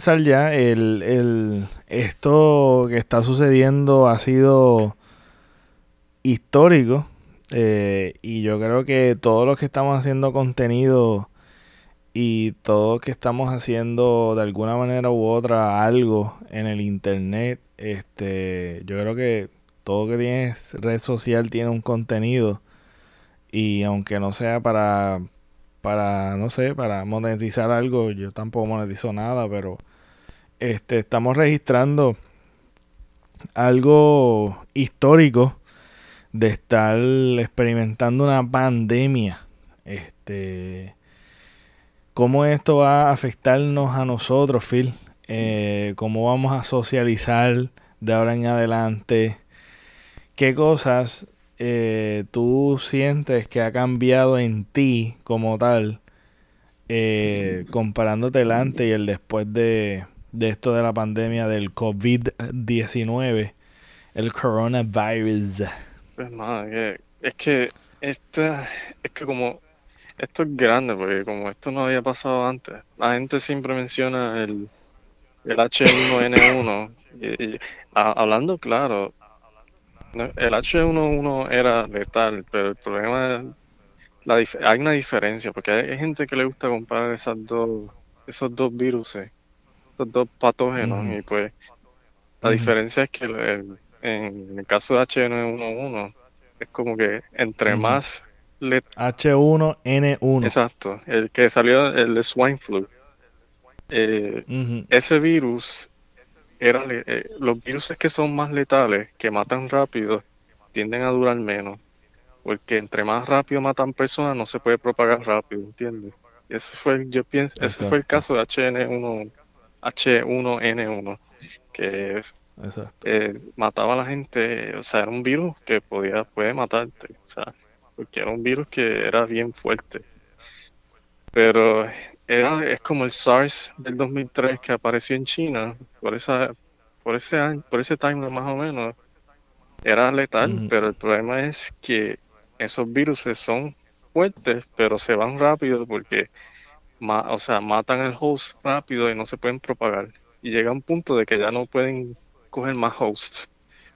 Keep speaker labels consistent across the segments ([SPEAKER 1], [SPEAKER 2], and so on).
[SPEAKER 1] comenzar ya. El, el, esto que está sucediendo ha sido histórico. eh, y yo creo que todos los que estamos haciendo contenido y todos que estamos haciendo de alguna manera u otra algo en el internet, este, yo creo que todo que tiene red social tiene un contenido. Y aunque no sea para, para, no sé, para monetizar algo, yo tampoco monetizo nada, pero este, estamos registrando algo histórico de estar experimentando una pandemia. Este, ¿cómo esto va a afectarnos a nosotros, Phil? Eh, ¿Cómo vamos a socializar de ahora en adelante? ¿Qué cosas eh, tú sientes que ha cambiado en ti como tal, eh, comparándote el antes y el después de, de esto de la pandemia del COVID-19, el coronavirus?
[SPEAKER 2] Pues nada, que- es que esta, es que como esto es grande, porque como esto no había pasado antes, la gente siempre menciona el, el H1N1. Y, y, a- hablando claro, el H1N1 era letal, pero el problema es la hay una diferencia, porque hay, hay gente que le gusta comparar esas dos, esos dos virus, esos dos patógenos, y pues la diferencia es que el- el- en el caso de H1N1 es como que entre más le
[SPEAKER 1] H1N1.
[SPEAKER 2] exacto, el que salió el de swine flu, eh, ese virus era le- eh, los virus que son más letales, que matan rápido, tienden a durar menos, porque entre más rápido matan personas no se puede propagar rápido, ¿entiendes? Ese fue, el- yo pienso, ese fue el caso de HN1, H1N1, que es eh, mataba a la gente, o sea, era un virus que podía, puede matarte, o sea, porque era un virus que era bien fuerte. Pero era, es como el SARS del 2003 que apareció en China, por esa, por ese año, por ese timeline más o menos, era letal, pero el problema es que esos virus son fuertes, pero se van rápido porque, o sea, matan el host rápido y no se pueden propagar. Y llega un punto de que ya no pueden coger más hosts,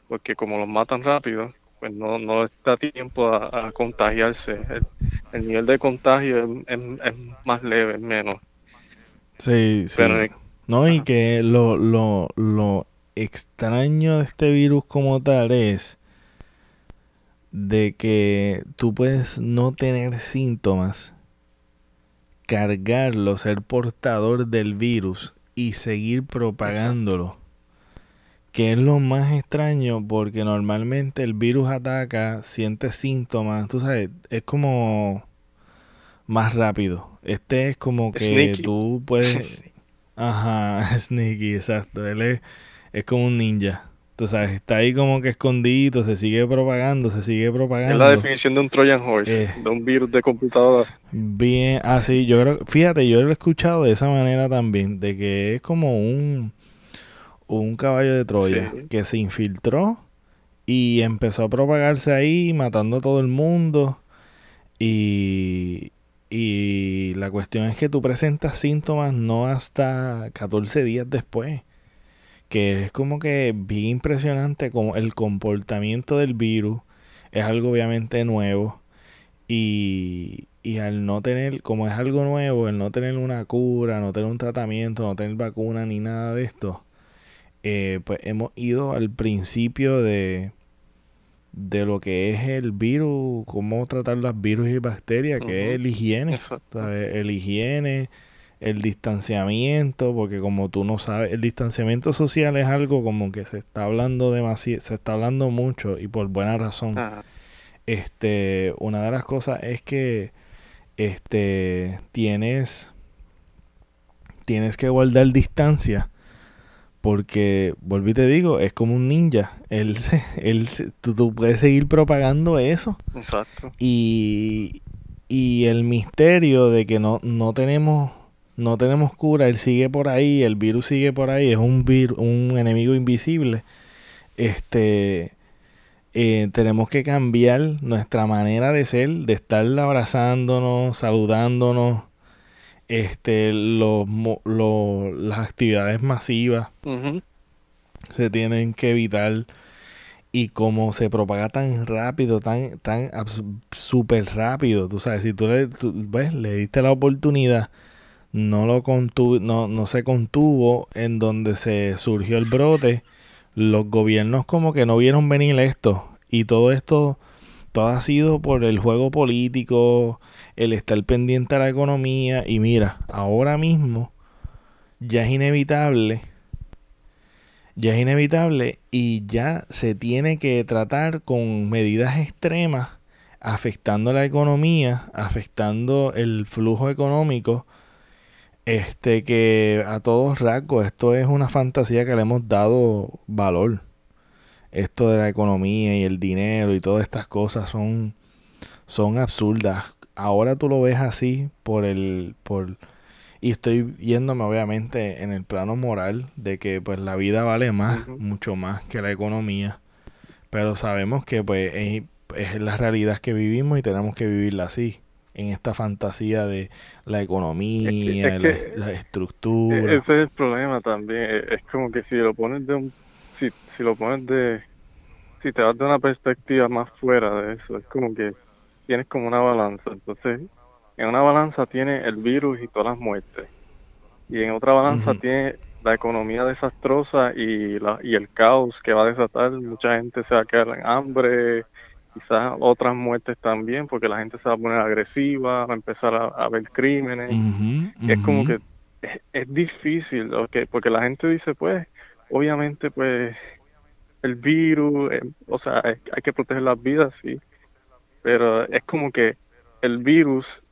[SPEAKER 2] porque como los matan rápido, pues no, no da tiempo a, a contagiarse. El, el nivel de contagio es, es- es más leve, es menos.
[SPEAKER 1] Sí, sí.
[SPEAKER 2] Pero
[SPEAKER 1] No, y que lo, lo, lo extraño de este virus como tal es de que tú puedes no tener síntomas, cargarlo, ser portador del virus y seguir propagándolo. Que es lo más extraño porque normalmente el virus ataca, siente síntomas, tú sabes, es como más rápido. Este es como que
[SPEAKER 2] Sneaky.
[SPEAKER 1] tú puedes... Ajá, sneaky, exacto. Él es, es como un ninja. Tú sabes, está ahí como que escondido, se sigue propagando, se sigue
[SPEAKER 2] es la
[SPEAKER 1] propagando.
[SPEAKER 2] definición de un Trojan Horse,
[SPEAKER 1] Eh.
[SPEAKER 2] de un virus de computadora.
[SPEAKER 1] Bien, así, yo creo, fíjate, yo lo he escuchado de esa manera también, de que es como un, un caballo de Troya
[SPEAKER 2] Sí.
[SPEAKER 1] que se infiltró y empezó a propagarse ahí, matando a todo el mundo. Y, y la cuestión es que tú presentas síntomas no hasta 14 días después. Que es como que bien impresionante como el comportamiento del virus. Es algo obviamente nuevo. Y, y al no tener, como es algo nuevo, el no tener una cura, no tener un tratamiento, no tener vacuna ni nada de esto, eh, pues hemos ido al principio de, de lo que es el virus, cómo tratar los virus y bacterias, que es el higiene. El higiene, el distanciamiento, porque como tú no sabes, el distanciamiento social es algo como que se está hablando demasiado, se está hablando mucho y por buena razón.
[SPEAKER 2] Ajá.
[SPEAKER 1] Este, una de las cosas es que este tienes tienes que guardar distancia porque volví y te digo, es como un ninja. Él se- él se- tú, tú puedes seguir propagando eso
[SPEAKER 2] Exacto.
[SPEAKER 1] y, y el misterio de que no, no tenemos no tenemos cura, él sigue por ahí, el virus sigue por ahí, es un vir, un enemigo invisible. Este eh, tenemos que cambiar nuestra manera de ser, de estar abrazándonos, saludándonos, este, los, las actividades masivas se tienen que evitar. Y como se propaga tan rápido, tan, tan súper rápido, tú sabes, si tú le, ves, le diste la oportunidad, no lo contuvo, no, no se contuvo en donde se surgió el brote, los gobiernos como que no vieron venir esto. Y todo esto, todo ha sido por el juego político, el estar pendiente a la economía. Y mira, ahora mismo ya es inevitable ya es inevitable y ya se tiene que tratar con medidas extremas afectando la economía, afectando el flujo económico, este que a todos rasgos esto es una fantasía que le hemos dado valor. Esto de la economía y el dinero y todas estas cosas son son absurdas. Ahora tú lo ves así por el por y estoy yéndome obviamente en el plano moral de que pues la vida vale más, mucho más que la economía. Pero sabemos que pues es, la realidad que vivimos y tenemos que vivirla así en esta fantasía de la economía, la, estructura.
[SPEAKER 2] E-, ese es el problema también. Es como que si lo pones de un, si, si lo pones de, si te vas de una perspectiva más fuera de eso, es como que tienes como una balanza. Entonces, en una balanza tiene el virus y todas las muertes. Y en otra balanza tiene la economía desastrosa y, la, y el caos que va a desatar. Mucha gente se va a quedar en hambre, quizás otras muertes también, porque la gente se va a poner agresiva, va a empezar a, ver crímenes. Es como que es, difícil, porque la gente dice, pues, obviamente, pues, el virus, eh, o sea, hay que proteger las vidas, sí, pero es como que el virus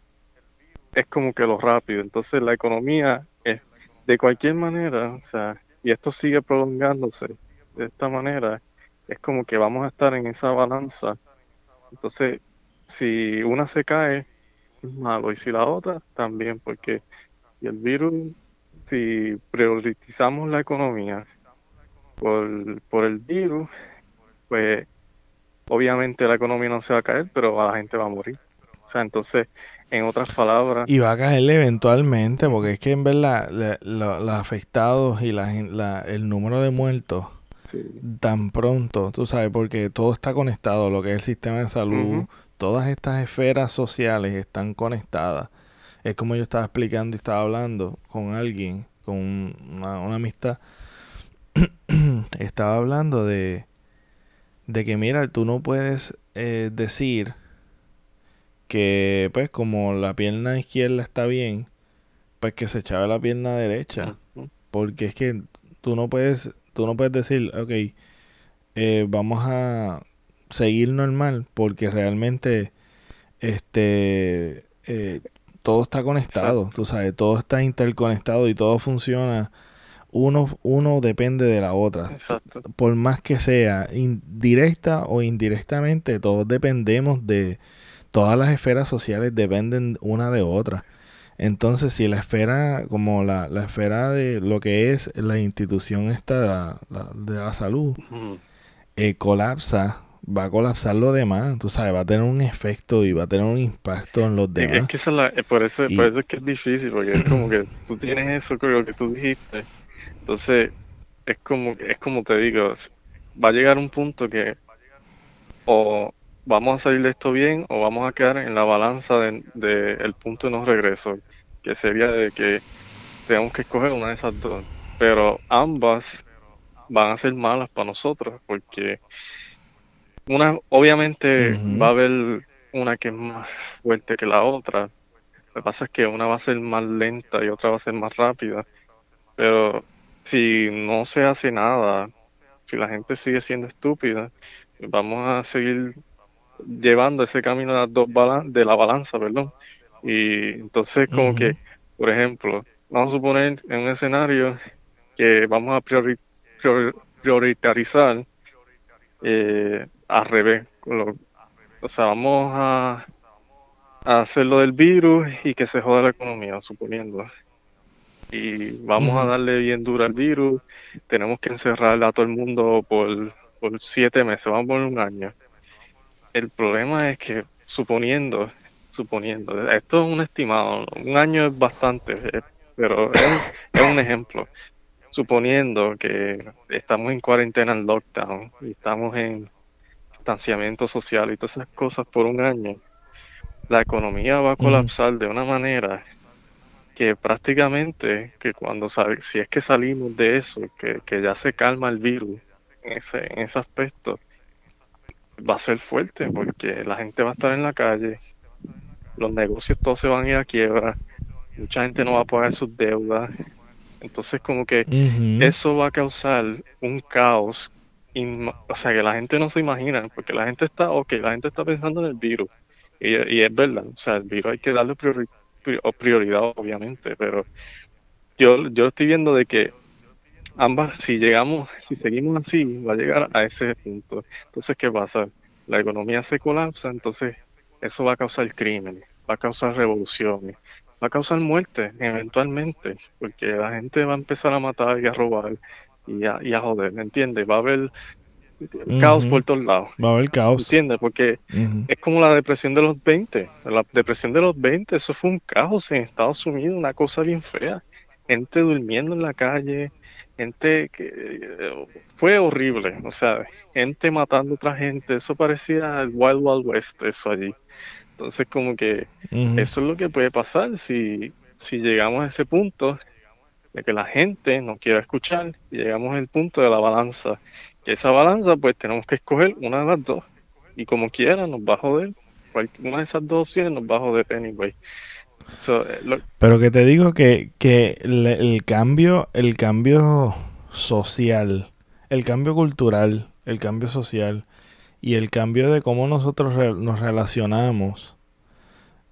[SPEAKER 2] es como que lo rápido. Entonces la economía es de cualquier manera, o sea, y esto sigue prolongándose de esta manera, es como que vamos a estar en esa balanza. Entonces, si una se cae, es malo, y si la otra, también, porque y el virus, si priorizamos la economía por, por el virus, pues obviamente la economía no se va a caer, pero la gente va a morir. O sea, entonces en otras palabras.
[SPEAKER 1] Y va a caer eventualmente, porque es que en verdad los afectados y la, el número de muertos tan pronto, tú sabes, porque todo está conectado, lo que es el sistema de salud, todas estas esferas sociales están conectadas. Es como yo estaba explicando y estaba hablando con alguien, con una, amistad, estaba hablando de, de que mira, tú no puedes eh, decir que pues como la pierna izquierda está bien, pues que se echaba la pierna derecha. Porque es que tú no puedes, tú no puedes decir, ok, eh, vamos a seguir normal, porque realmente este eh, todo está conectado, tú sabes, todo está interconectado y todo funciona. Uno, uno depende de la otra. Por más que sea indirecta o indirectamente, todos dependemos de, todas las esferas sociales dependen una de otra. Entonces, si la esfera, como la, la esfera de lo que es la institución esta de la, salud, eh, colapsa, va a colapsar lo demás, tú sabes, va a tener un efecto y va a tener un impacto en los demás.
[SPEAKER 2] Es que eh, por, eso, por eso es que es difícil, porque es como que tú tienes eso, creo que tú dijiste, entonces es como, es como te digo, va a llegar un punto que o vamos a salir de esto bien o vamos a quedar en la balanza del de, el punto de no regreso, que sería de que tenemos que escoger una de esas dos. Pero ambas van a ser malas para nosotros, porque una, obviamente va a haber una que es más fuerte que la otra. Lo que pasa es que una va a ser más lenta y otra va a ser más rápida. Pero si no se hace nada, si la gente sigue siendo estúpida, vamos a seguir llevando ese camino de, las dos de la balanza, perdón. Y entonces como que, por ejemplo, vamos a suponer en un escenario que vamos a priori priorizar eh, al revés. o sea, vamos a, a hacer lo del virus y que se joda la economía, suponiendo. Y vamos a darle bien duro al virus. Tenemos que encerrar a todo el mundo por, por siete meses, vamos a poner un año el problema es que, suponiendo suponiendo, esto es un estimado, un año es bastante, eh, pero es, un ejemplo. Suponiendo que estamos en cuarentena en lockdown y estamos en distanciamiento social y todas esas cosas por un año, la economía va a colapsar de una manera que prácticamente que cuando si es que salimos de eso, que, que ya se calma el virus en ese, en ese aspecto, va a ser fuerte porque la gente va a estar en la calle, los negocios todos se van a ir a quiebra, mucha gente no va a pagar sus deudas, entonces como que eso va a causar un caos, o sea que la gente no se imagina, porque la gente está, ok, la gente está pensando en el virus, y, es verdad, o sea, el virus hay que darle prioridad obviamente, pero yo, yo estoy viendo de que ambas, si llegamos, si seguimos así, va a llegar a ese punto. Entonces, ¿qué pasa? La economía se colapsa, entonces eso va a causar crímenes, va a causar revoluciones, va a causar muerte eventualmente, porque la gente va a empezar a matar y a robar y a, y a joder, ¿me entiendes? Va a haber caos por todos lados.
[SPEAKER 1] Va a haber caos.
[SPEAKER 2] ¿Entiendes? Porque es como la depresión de los 20. La depresión de los 20, eso fue un caos en Estados Unidos, una cosa bien fea. Gente durmiendo en la calle, gente que fue horrible, o sea, gente matando a otra gente, eso parecía el Wild Wild West, eso allí. Entonces, como que eso es lo que puede pasar si, si llegamos a ese punto de que la gente no quiera escuchar y llegamos al punto de la balanza. Que esa balanza, pues tenemos que escoger una de las dos. Y como quiera, nos va a joder. Una de esas dos opciones nos va a joder anyway.
[SPEAKER 1] Eh, Pero que te digo que, que el, cambio, el cambio social, el cambio cultural, el cambio social y el cambio de cómo nosotros nos relacionamos,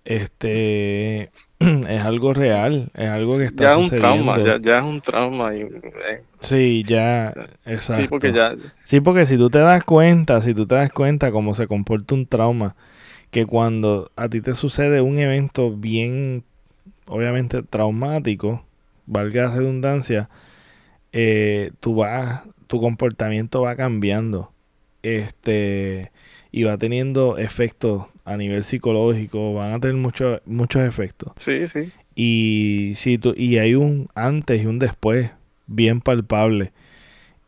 [SPEAKER 1] este es algo real, es algo que está
[SPEAKER 2] ya
[SPEAKER 1] sucediendo.
[SPEAKER 2] Un trauma, ya, es un trauma, y,
[SPEAKER 1] eh. Sí, ya, exacto. Sí porque, ya... sí, porque si tú te das cuenta, si tú te das cuenta cómo se comporta un trauma, que cuando a ti te sucede un evento bien, obviamente traumático, valga la redundancia, eh, tú vas, tu comportamiento va cambiando, este, y va teniendo efectos a nivel psicológico, van a tener muchos muchos efectos.
[SPEAKER 2] Sí, sí.
[SPEAKER 1] Y si tú, y hay un antes y un después bien palpable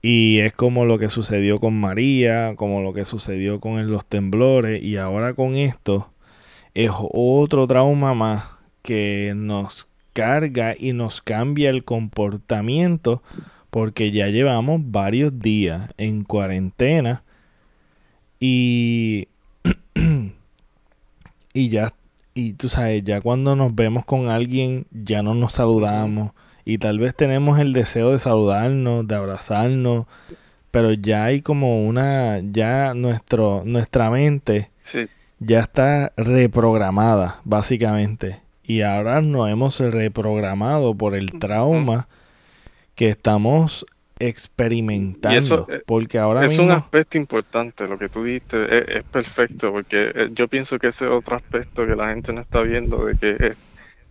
[SPEAKER 1] y es como lo que sucedió con María, como lo que sucedió con los temblores. Y ahora con esto es otro trauma más que nos carga y nos cambia el comportamiento porque ya llevamos varios días en cuarentena y y ya y tú sabes, ya cuando nos vemos con alguien ya no nos saludamos y tal vez tenemos el deseo de saludarnos, de abrazarnos, pero ya hay como una, ya nuestro, nuestra mente ya está reprogramada, básicamente. Y ahora nos hemos reprogramado por el trauma que estamos experimentando. Eh, porque ahora
[SPEAKER 2] es un aspecto importante, lo que tú dijiste es, perfecto, porque eh, yo pienso que ese es otro aspecto que la gente no está viendo, de que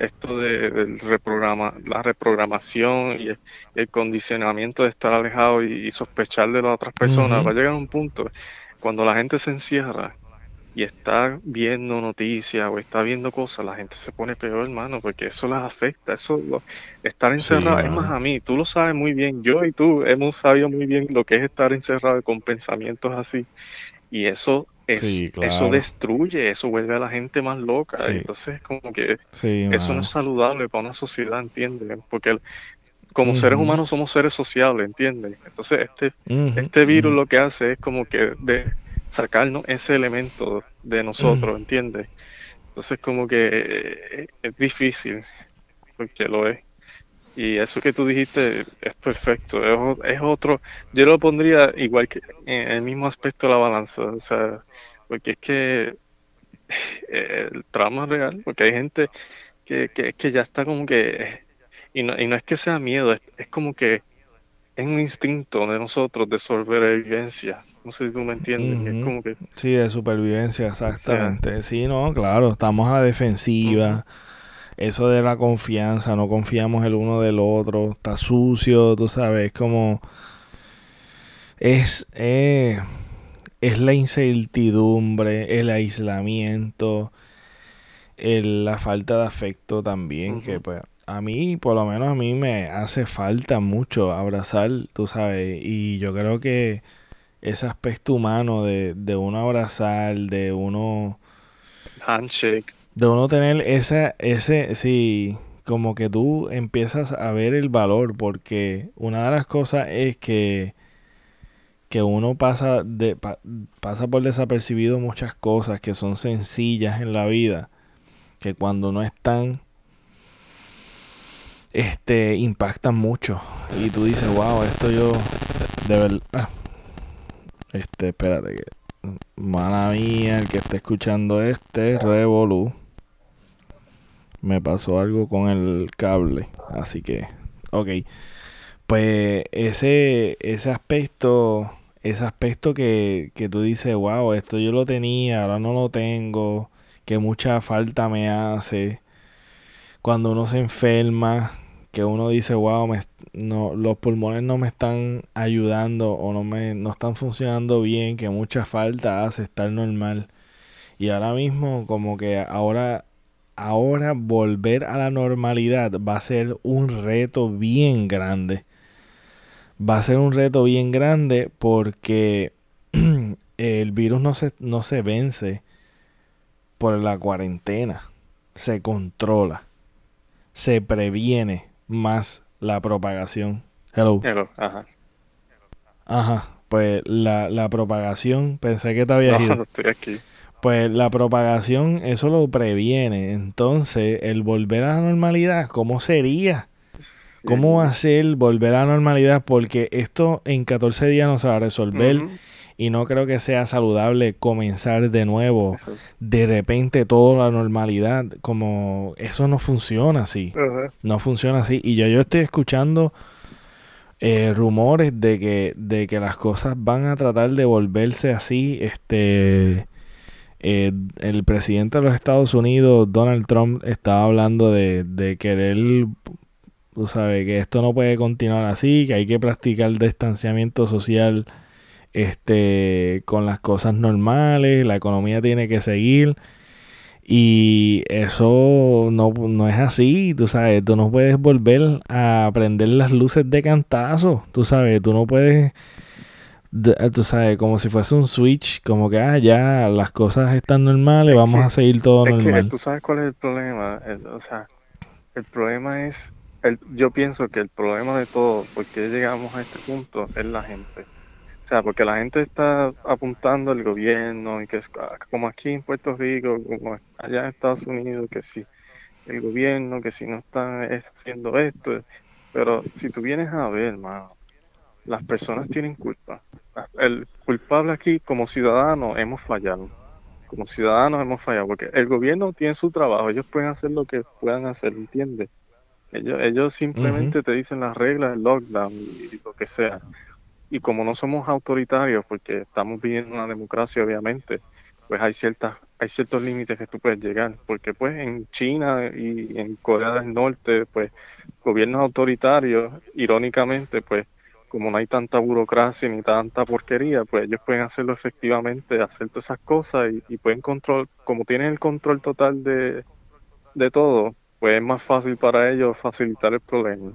[SPEAKER 2] esto de, reprograma, la reprogramación y el, condicionamiento de estar alejado y, sospechar de las otras personas, va a llegar a un punto cuando la gente se encierra y está viendo noticias o está viendo cosas, la gente se pone peor, hermano, porque eso las afecta. Eso, estar encerrado, es más a mí, tú lo sabes muy bien, yo y tú hemos sabido muy bien lo que es estar encerrado con pensamientos así. Y eso eso destruye, eso vuelve a la gente más loca. Entonces, como que eso no es saludable para una sociedad, ¿entiendes? Porque como seres humanos somos seres sociales, ¿entiendes? Entonces, este, este virus lo que hace es como que de sacarnos ese elemento de nosotros, ¿entiendes? Entonces, como que eh, es difícil, porque lo es. Y eso que tú dijiste es perfecto. Es, otro, yo lo pondría igual que en el mismo aspecto de la balanza. O sea, porque es que el trauma es real, porque hay gente que, que, ya está como que, y no, y no es que sea miedo, es, como que es un instinto de nosotros de sobrevivencia. No sé si tú me entiendes. es como que,
[SPEAKER 1] sí, de supervivencia, exactamente. Sí, no, claro, estamos a la defensiva eso de la confianza, no confiamos el uno del otro, está sucio, tú sabes, como es, eh, es la incertidumbre, el aislamiento, la falta de afecto también, que pues a mí, por lo menos a mí me hace falta mucho abrazar, tú sabes, y yo creo que ese aspecto humano de, de uno abrazar, de uno...
[SPEAKER 2] Handshake.
[SPEAKER 1] De uno tener ese, ese, sí, como que tú empiezas a ver el valor, porque una de las cosas es que, que uno pasa, de, pasa por desapercibido muchas cosas que son sencillas en la vida, que cuando no están, este, impactan mucho. Y tú dices, wow, esto yo, de verdad, ah, este, espérate que, mala mía, el que esté escuchando este, Revolu me pasó algo con el cable. Así que, ok. Pues ese, ese aspecto, ese aspecto que, que tú dices, wow, esto yo lo tenía, ahora no lo tengo, que mucha falta me hace. Cuando uno se enferma, que uno dice, wow, me, no, los pulmones no me están ayudando o no me no están funcionando bien, que mucha falta hace estar normal. Y ahora mismo como que ahora ahora volver a la normalidad va a ser un reto bien grande. Va a ser un reto bien grande porque el virus no se, no se vence por la cuarentena. Se controla. Se previene más la propagación. Hello.
[SPEAKER 2] Ajá.
[SPEAKER 1] Ajá. Pues la, la propagación, pensé que te había ido.
[SPEAKER 2] estoy aquí
[SPEAKER 1] pues la propagación eso lo previene. Entonces, el volver a la normalidad, ¿cómo sería? ¿Cómo va a ser volver a la normalidad? Porque esto en 14 días no se va a resolver y no creo que sea saludable comenzar de nuevo. De repente toda la normalidad, como eso no funciona así. No funciona así. Y yo, yo estoy escuchando eh, rumores de que, de que las cosas van a tratar de volverse así, este eh, el presidente de los Estados Unidos, Donald Trump, estaba hablando de, de querer, tú sabes, que esto no puede continuar así, que hay que practicar distanciamiento social este, con las cosas normales, la economía tiene que seguir. Y eso no, no es así, tú sabes, tú no puedes volver a prender las luces de cantazo, tú sabes, tú no puedes tú sabes, como si fuese un switch, como que ah, ya las cosas están normales, vamos a seguir todo es normal.
[SPEAKER 2] Que, tú sabes cuál es el problema, o sea, el problema es, el, yo pienso que el problema de todo, porque llegamos a este punto, es la gente. O sea, porque la gente está apuntando al gobierno y que es como aquí en Puerto Rico, como allá en Estados Unidos, que si el gobierno, que si no están haciendo esto, pero si tú vienes a ver, hermano, las personas tienen culpa. El culpable aquí como ciudadano hemos fallado. Como ciudadanos hemos fallado porque el gobierno tiene su trabajo, ellos pueden hacer lo que puedan hacer, ¿entiendes? Ellos, ellos simplemente te dicen las reglas del lockdown y, lo que sea. Y como no somos autoritarios, porque estamos viviendo una democracia, obviamente, pues hay ciertas hay ciertos límites que tú puedes llegar, porque pues en China y en Corea del Norte, pues gobiernos autoritarios, irónicamente, pues como no hay tanta burocracia ni tanta porquería, pues ellos pueden hacerlo efectivamente, hacer todas esas cosas y, pueden control, como tienen el control total de, todo, pues es más fácil para ellos facilitar el problema.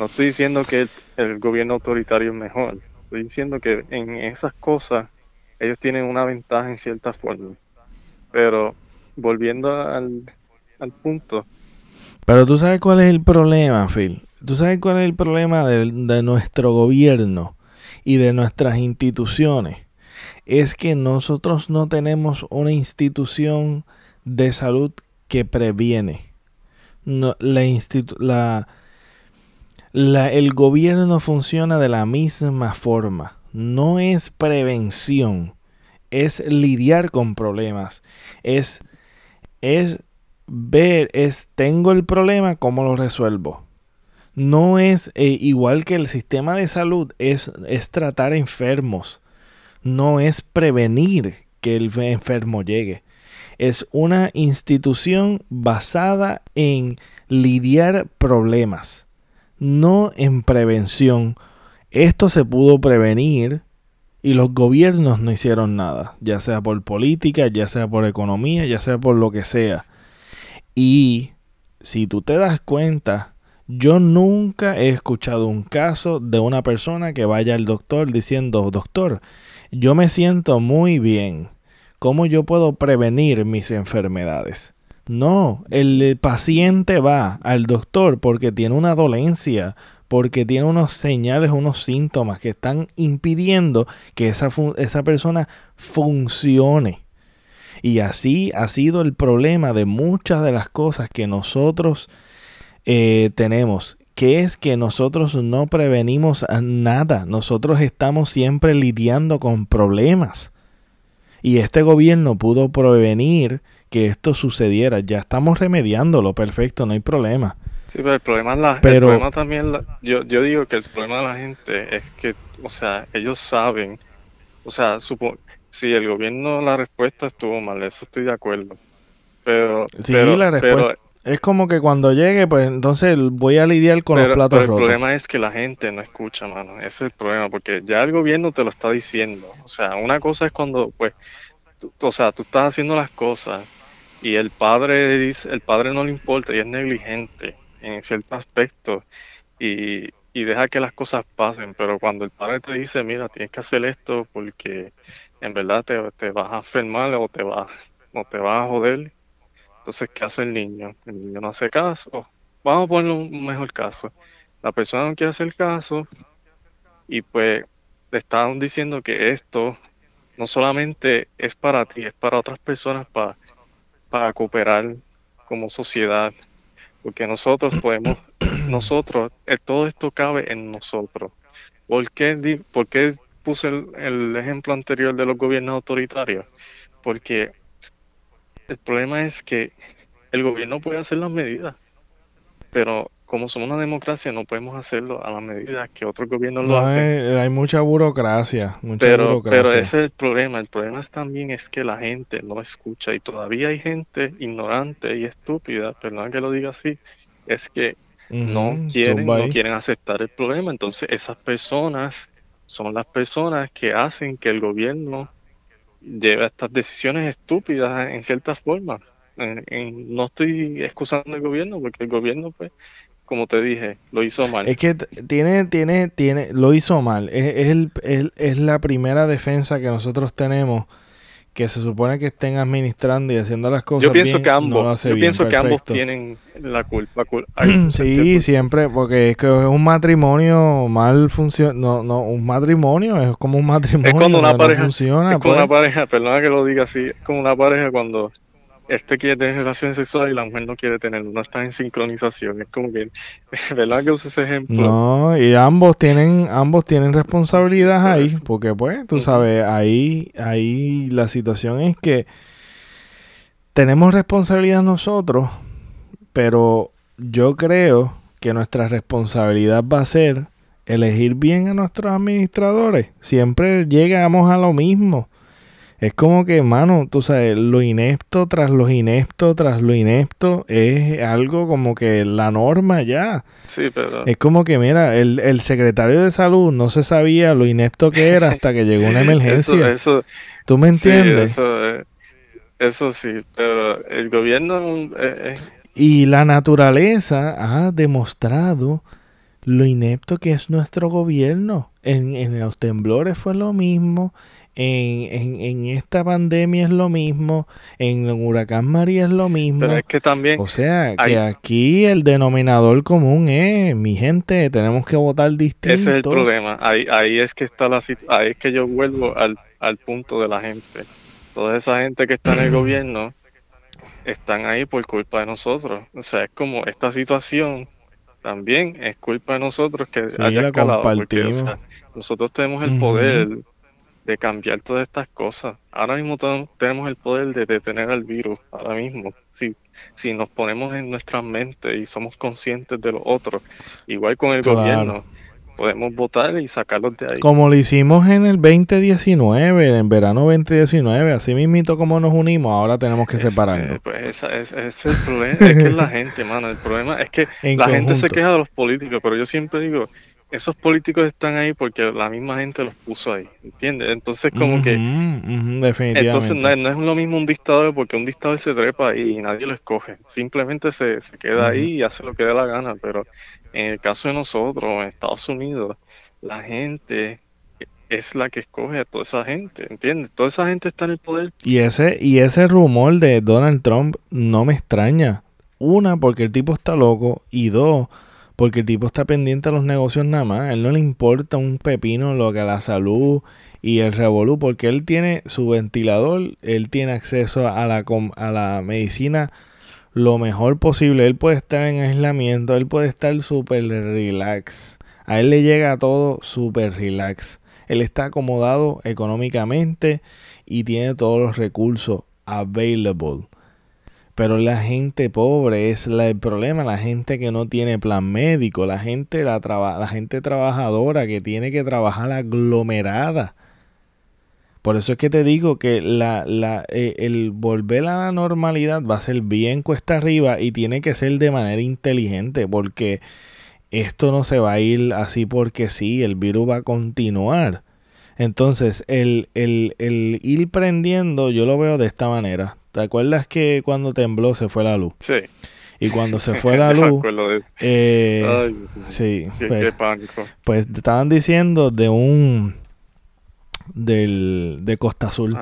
[SPEAKER 2] No estoy diciendo que el, gobierno autoritario es mejor, estoy diciendo que en esas cosas ellos tienen una ventaja en cierta forma. Pero volviendo al, al punto.
[SPEAKER 1] Pero tú sabes cuál es el problema, Phil ¿Tú sabes cuál es el problema de, nuestro gobierno y de nuestras instituciones? Es que nosotros no tenemos una institución de salud que previene. No, la, la, el gobierno funciona de la misma forma. No es prevención, es lidiar con problemas. Es, es ver, es tengo el problema, ¿cómo lo resuelvo? No es eh, igual que el sistema de salud, es, es tratar enfermos, no es prevenir que el enfermo llegue. Es una institución basada en lidiar problemas, no en prevención. Esto se pudo prevenir y los gobiernos no hicieron nada, ya sea por política, ya sea por economía, ya sea por lo que sea. Y si tú te das cuenta, yo nunca he escuchado un caso de una persona que vaya al doctor diciendo, doctor, yo me siento muy bien. ¿Cómo yo puedo prevenir mis enfermedades? No, el paciente va al doctor porque tiene una dolencia, porque tiene unos señales, unos síntomas que están impidiendo que esa, esa persona funcione. Y así ha sido el problema de muchas de las cosas que nosotros eh, tenemos, que es que nosotros no prevenimos nada, nosotros estamos siempre lidiando con problemas. Y este gobierno pudo prevenir que esto sucediera. Ya estamos remediándolo, perfecto, no hay problema.
[SPEAKER 2] Sí, pero el problema, la, el problema también, yo, yo digo que el problema de la gente es que, o sea, ellos saben, o sea, supo, si el gobierno, la respuesta estuvo mal, eso estoy de acuerdo. Pero,
[SPEAKER 1] sí, la respuesta, es como que cuando llegue, pues entonces voy a lidiar con los platos
[SPEAKER 2] pero
[SPEAKER 1] el
[SPEAKER 2] problema es que la gente no escucha, mano. Ese es el problema, porque ya el gobierno te lo está diciendo. O sea, una cosa es cuando, pues, o sea, tú estás haciendo las cosas y el padre dice, el padre no le importa y es negligente en cierto aspecto y, y deja que las cosas pasen. Pero cuando el padre te dice, mira, tienes que hacer esto porque en verdad te, te vas a enfermar o te vas, o te vas a joder entonces, ¿qué hace el niño? El niño no hace caso. Vamos a poner un mejor caso. La persona no quiere hacer caso y pues le están diciendo que esto no solamente es para ti, es para otras personas para, para cooperar como sociedad. Porque nosotros podemos, nosotros, eh, todo esto cabe en nosotros. ¿Por qué, por qué puse el ejemplo anterior de los gobiernos autoritarios? Porque el problema es que el gobierno puede hacer las medidas, pero como somos una democracia no podemos hacerlo a la medida que otros gobiernos lo hacen.
[SPEAKER 1] Hay, mucha burocracia, mucha
[SPEAKER 2] pero,
[SPEAKER 1] burocracia.
[SPEAKER 2] Pero ese es el problema. El problema también es que la gente no escucha y todavía hay gente ignorante y estúpida, perdón que lo diga así, es que no quieren, no quieren aceptar el problema. Entonces esas personas son las personas que hacen que el gobierno lleva estas decisiones estúpidas en cierta forma. no estoy excusando al gobierno porque el gobierno, pues, como te dije, lo hizo mal.
[SPEAKER 1] Es que tiene, tiene, tiene, lo hizo mal. Es, el, es la primera defensa que nosotros tenemos que se supone que estén administrando y haciendo las cosas
[SPEAKER 2] yo pienso
[SPEAKER 1] bien,
[SPEAKER 2] que ambos yo pienso que ambos tienen la culpa
[SPEAKER 1] sí siempre porque es que es un matrimonio mal funciona no no un matrimonio es como un matrimonio es
[SPEAKER 2] cuando una pareja
[SPEAKER 1] funciona
[SPEAKER 2] es como una pues. pareja perdona que lo diga así es como una pareja cuando este quiere tener relaciones sexuales y la mujer no quiere tener, no está en sincronización. Es como que, ¿verdad que usa ese ejemplo?
[SPEAKER 1] No, y ambos tienen, ambos tienen responsabilidad ahí, porque pues, tú sabes, ahí, ahí la situación es que tenemos responsabilidad nosotros, pero yo creo que nuestra responsabilidad va a ser elegir bien a nuestros administradores. Siempre llegamos a lo mismo. Es como que, mano, tú sabes, lo inepto tras lo inepto tras lo inepto es algo como que la norma ya.
[SPEAKER 2] Sí, pero...
[SPEAKER 1] Es como que, mira, el, el secretario de salud no se sabía lo inepto que era hasta que llegó una emergencia.
[SPEAKER 2] eso,
[SPEAKER 1] ¿Tú me entiendes?
[SPEAKER 2] eso, eh, eso, sí, pero el gobierno... Eh, eh.
[SPEAKER 1] Y la naturaleza ha demostrado lo inepto que es nuestro gobierno. En, en los temblores fue lo mismo, en, en, esta pandemia es lo mismo, en el huracán María es lo mismo.
[SPEAKER 2] Pero es que también...
[SPEAKER 1] O sea, que aquí el denominador común es, mi gente, tenemos que votar distinto.
[SPEAKER 2] Ese es el problema, ahí, ahí es que está la ahí es que yo vuelvo al, al punto de la gente. Toda esa gente que está en el gobierno están ahí por culpa de nosotros. O sea, es como esta situación también es culpa de nosotros que haya escalado. Porque, nosotros tenemos el poder de cambiar todas estas cosas. Ahora mismo tenemos el poder de detener al virus, ahora mismo. Si, si nos ponemos en nuestra mente y somos conscientes de lo otro, igual con el gobierno, podemos votar y sacarlos de ahí.
[SPEAKER 1] Como lo hicimos en el 2019, en verano 2019, así mismito como nos unimos, ahora tenemos que separarnos.
[SPEAKER 2] pues ese es el problema, es que es la gente, mano. El problema es que la gente se queja de los políticos, pero yo siempre digo, esos políticos están ahí porque la misma gente los puso ahí, ¿entiendes? Entonces como que...
[SPEAKER 1] definitivamente.
[SPEAKER 2] Entonces no, es lo mismo un dictador porque un dictador se trepa y nadie lo escoge, simplemente se, se queda ahí y hace lo que dé la gana, pero en el caso de nosotros, en Estados Unidos, la gente es la que escoge a toda esa gente, ¿entiendes? Toda esa gente está en el poder.
[SPEAKER 1] Y ese, y ese rumor de Donald Trump no me extraña. Una, porque el tipo está loco. Y dos, porque el tipo está pendiente a los negocios nada más. A él no le importa un pepino lo que a la salud y el revolú, porque él tiene su ventilador, él tiene acceso a la, a la medicina lo mejor posible. Él puede estar en aislamiento, él puede estar súper relax. A él le llega todo súper relax. Él está acomodado económicamente y tiene todos los recursos available. Pero la gente pobre es el problema, la gente que no tiene plan médico, la gente, la, la gente trabajadora que tiene que trabajar aglomerada. Por eso es que te digo que la, la, eh, el volver a la normalidad va a ser bien cuesta arriba y tiene que ser de manera inteligente porque esto no se va a ir así porque sí, el virus va a continuar. Entonces, el, el, el ir prendiendo, yo lo veo de esta manera. ¿Te acuerdas que cuando tembló se fue la luz?
[SPEAKER 2] Sí.
[SPEAKER 1] Y cuando se fue la luz, eh, sí, pues, pánico. pues estaban diciendo de un del de Costa Azul.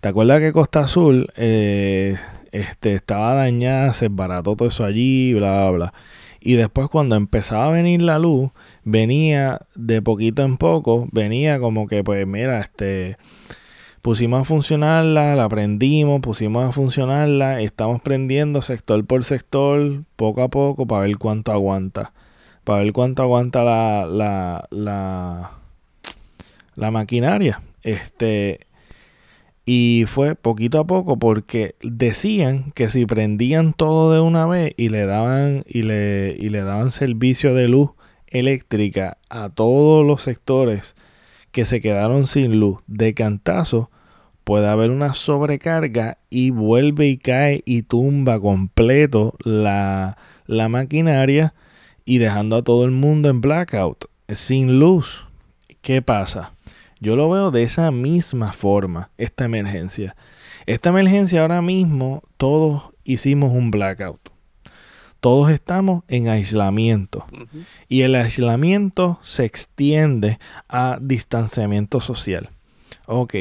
[SPEAKER 1] ¿Te acuerdas que Costa Azul eh, este estaba dañada, se barató todo eso allí, bla bla bla? Y después cuando empezaba a venir la luz, venía de poquito en poco, venía como que pues mira, este pusimos a funcionarla, la prendimos, pusimos a funcionarla, estamos prendiendo sector por sector, poco a poco, para ver cuánto aguanta. Para ver cuánto aguanta la, la, la, la maquinaria. Este, y fue poquito a poco porque decían que si prendían todo de una vez y le daban, y le, y le daban servicio de luz eléctrica a todos los sectores que se quedaron sin luz de cantazo, puede haber una sobrecarga y vuelve y cae y tumba completo la, la maquinaria y dejando a todo el mundo en blackout, sin luz. ¿Qué pasa? Yo lo veo de esa misma forma, esta emergencia. Esta emergencia ahora mismo todos hicimos un blackout. Todos estamos en aislamiento. Y el aislamiento se extiende a distanciamiento social. Ok,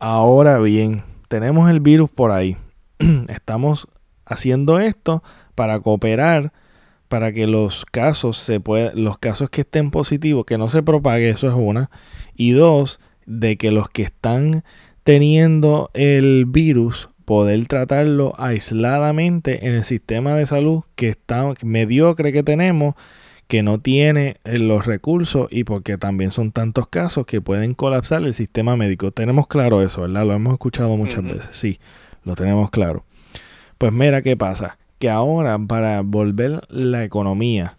[SPEAKER 1] Ahora bien, tenemos el virus por ahí. Estamos haciendo esto para cooperar para que los casos se los casos que estén positivos, que no se propague, eso es una, y dos, de que los que están teniendo el virus poder tratarlo aisladamente en el sistema de salud que está mediocre que tenemos que no tiene eh, los recursos y porque también son tantos casos que pueden colapsar el sistema médico. Tenemos claro eso, ¿verdad? Lo hemos escuchado muchas veces, sí, lo tenemos claro. Pues mira qué pasa, que ahora para volver la economía,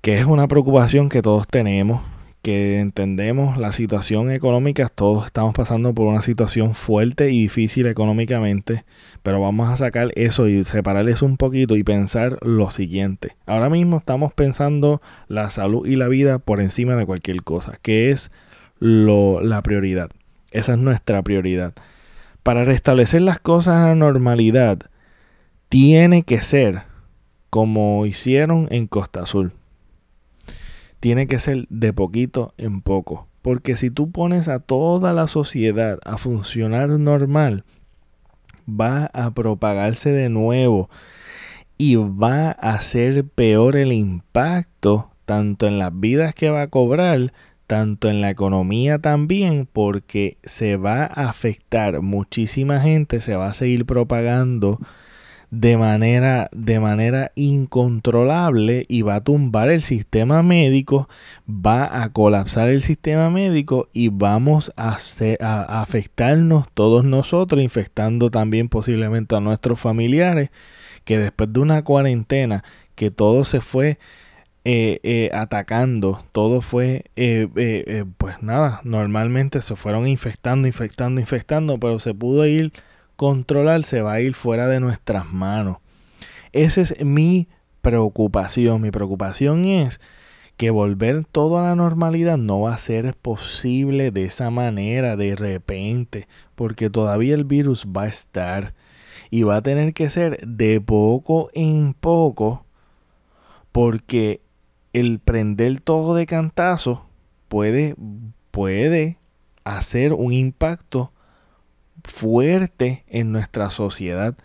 [SPEAKER 1] que es una preocupación que todos tenemos, que entendemos la situación económica, todos estamos pasando por una situación fuerte y difícil económicamente, pero vamos a sacar eso y separar eso un poquito y pensar lo siguiente. Ahora mismo estamos pensando la salud y la vida por encima de cualquier cosa, que es lo, la prioridad. Esa es nuestra prioridad. Para restablecer las cosas a la normalidad, tiene que ser como hicieron en Costa Azul tiene que ser de poquito en poco. Porque si tú pones a toda la sociedad a funcionar normal, va a propagarse de nuevo y va a ser peor el impacto tanto en las vidas que va a cobrar, tanto en la economía también, porque se va a afectar muchísima gente, se va a seguir propagando de manera, de manera incontrolable y va a tumbar el sistema médico, va a colapsar el sistema médico y vamos a, afectarnos todos nosotros, infectando también posiblemente a nuestros familiares, que después de una cuarentena que todo se fue eh, eh, atacando, todo fue, eh, pues nada, normalmente se fueron infectando, infectando, infectando, pero se pudo ir controlar se va a ir fuera de nuestras manos. Esa es mi preocupación. Mi preocupación es que volver todo a la normalidad no va a ser posible de esa manera de repente, porque todavía el virus va a estar y va a tener que ser de poco en poco, porque el prender todo de cantazo puede, puede hacer un impacto fuerte en nuestra sociedad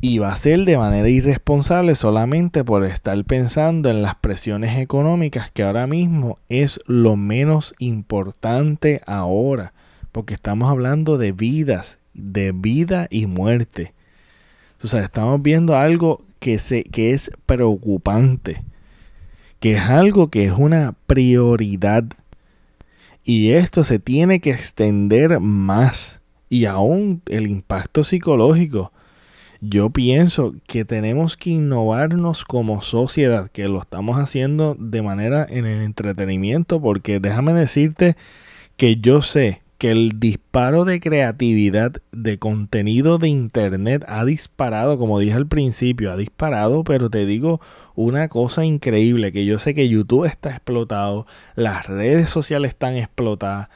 [SPEAKER 1] y va a ser de manera irresponsable solamente por estar pensando en las presiones económicas que ahora mismo es lo menos importante ahora, porque estamos hablando de vidas, de vida y muerte. O estamos viendo algo que, se, que es preocupante, que es algo que es una prioridad. Y esto se tiene que extender más. Y aún el impacto psicológico yo pienso que tenemos que innovarnos como sociedad, que lo estamos haciendo de manera en el entretenimiento, porque déjame decirte que yo sé que el disparo de creatividad de contenido de internet ha disparado, como dije al principio, ha disparado, pero te digo una cosa increíble, que yo sé que YouTube está explotado, las redes sociales están explotadas,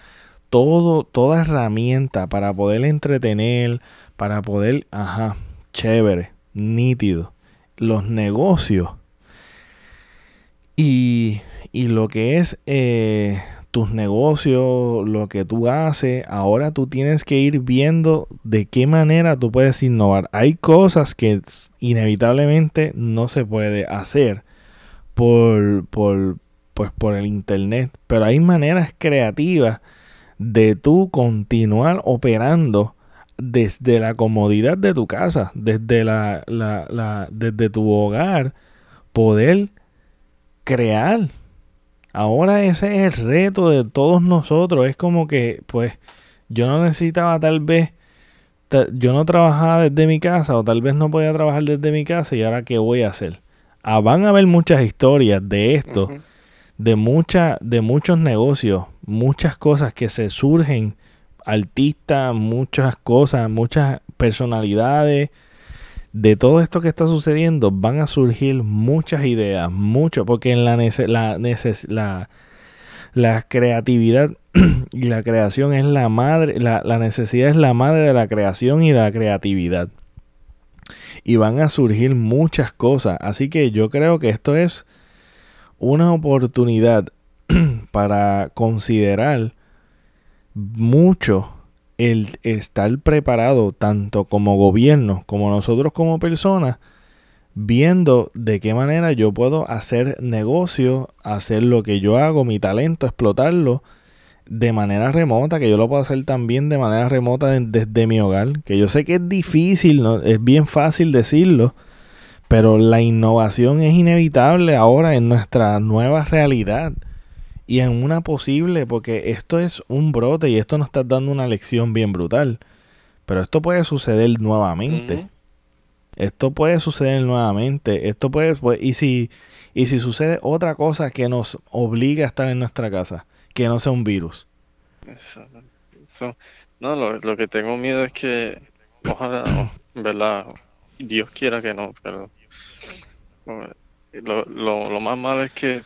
[SPEAKER 1] todo, toda herramienta para poder entretener, para poder, ajá, chévere, nítido. Los negocios y, lo que es eh, tus negocios, lo que tú haces, ahora tú tienes que ir viendo de qué manera tú puedes innovar. Hay cosas que inevitablemente no se puede hacer por, por, pues por el internet, pero hay maneras creativas de tú continuar operando desde la comodidad de tu casa, desde, la, la, desde tu hogar, poder crear. Ahora ese es el reto de todos nosotros. Es como que, pues, yo no necesitaba tal vez, yo no trabajaba desde mi casa o tal vez no podía trabajar desde mi casa y ahora qué voy a hacer. Ah, van a haber muchas historias de esto, de, mucha, de muchos negocios, muchas cosas que se surgen artistas, muchas cosas, muchas personalidades. De todo esto que está sucediendo van a surgir muchas ideas, mucho, porque en la, creatividad y la creación es la madre, la, necesidad es la madre de la creación y la creatividad. Y van a surgir muchas cosas. Así que yo creo que esto es una oportunidad para considerar mucho el estar preparado tanto como gobierno como nosotros como personas viendo de qué manera yo puedo hacer negocio, hacer lo que yo hago, mi talento, explotarlo de manera remota, que yo lo puedo hacer también de manera remota desde mi hogar, que yo sé que es difícil, ¿no? es bien fácil decirlo, pero la innovación es inevitable ahora en nuestra nueva realidad y en una posible, porque esto es un brote y esto nos está dando una lección bien brutal, pero esto puede suceder nuevamente. Esto puede suceder nuevamente. Esto puede, pues, y si y si sucede otra cosa que nos obliga a estar en nuestra casa, que no sea un virus.
[SPEAKER 2] no, lo, que tengo miedo es que, ojalá, ¿verdad? Dios quiera que no, pero lo, lo, lo más malo es que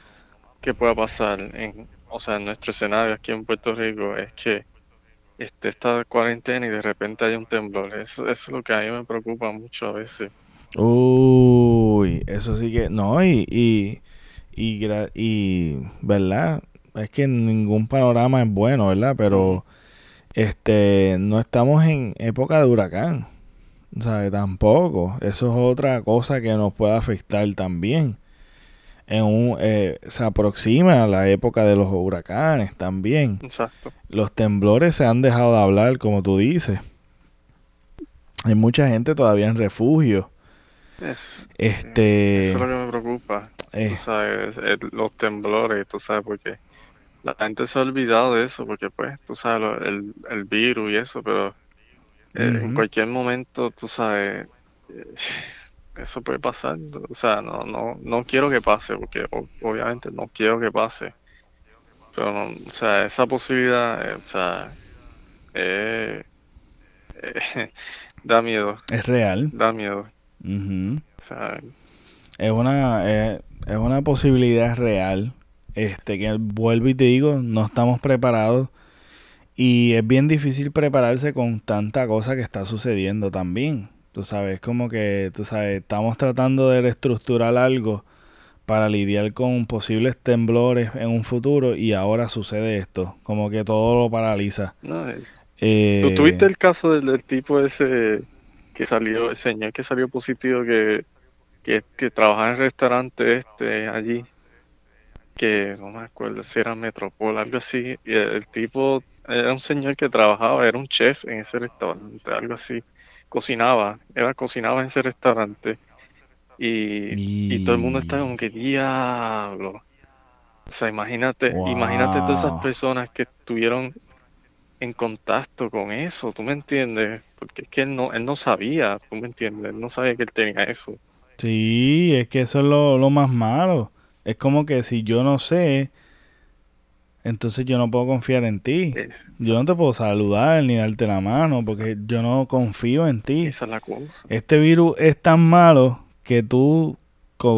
[SPEAKER 2] que pueda pasar en, o sea, en nuestro escenario aquí en Puerto Rico es que este, esta cuarentena y de repente hay un temblor. Eso, es lo que a mí me preocupa mucho a veces.
[SPEAKER 1] Uy, eso sí que, no, y, y, y, ¿verdad? Es que ningún panorama es bueno, ¿verdad? Pero, este, no estamos en época de huracán, ¿sabes? Tampoco. Eso es otra cosa que nos puede afectar también en un, eh, se aproxima a la época de los huracanes también.
[SPEAKER 2] Exacto.
[SPEAKER 1] Los temblores se han dejado de hablar, como tú dices. Hay mucha gente todavía en refugio. este,
[SPEAKER 2] eso es lo que me preocupa. Eh, sabes, los temblores, tú sabes, porque la gente se ha olvidado de eso, porque pues, tú sabes, el, el virus y eso, pero eh, en cualquier momento, tú sabes, eso puede pasar. O sea, no, no, no quiero que pase, porque obviamente no quiero que pase. Pero, o sea, esa posibilidad, eh, o sea, eh, eh, da miedo.
[SPEAKER 1] Es real.
[SPEAKER 2] Da miedo.
[SPEAKER 1] Es una, eh, es una posibilidad real. Este, que vuelvo y te digo, no estamos preparados. Y es bien difícil prepararse con tanta cosa que está sucediendo también. Tú sabes, como que, tú sabes, estamos tratando de reestructurar algo para lidiar con posibles temblores en un futuro y ahora sucede esto, como que todo lo paraliza.
[SPEAKER 2] No, eh, ¿Tú tuviste el caso del, tipo ese que salió, el señor que salió positivo que, que, que trabajaba en el restaurante este allí? Que no me acuerdo si era Metropol, algo así, y el tipo era un señor que trabajaba, era un chef en ese restaurante, algo así cocinaba, era cocinaba en ese restaurante y, todo el mundo está como que diablo. O sea, imagínate, imagínate todas esas personas que estuvieron en contacto con eso, ¿tú me entiendes? Porque es que él no, él no sabía, ¿tú me entiendes? Él no sabía que él tenía eso.
[SPEAKER 1] Sí, es que eso es lo, lo más malo. Es como que si yo no sé, entonces yo no puedo confiar en ti. Yo no te puedo saludar ni darte la mano porque yo no confío en ti.
[SPEAKER 2] Esa es la cosa.
[SPEAKER 1] Este virus es tan malo que tú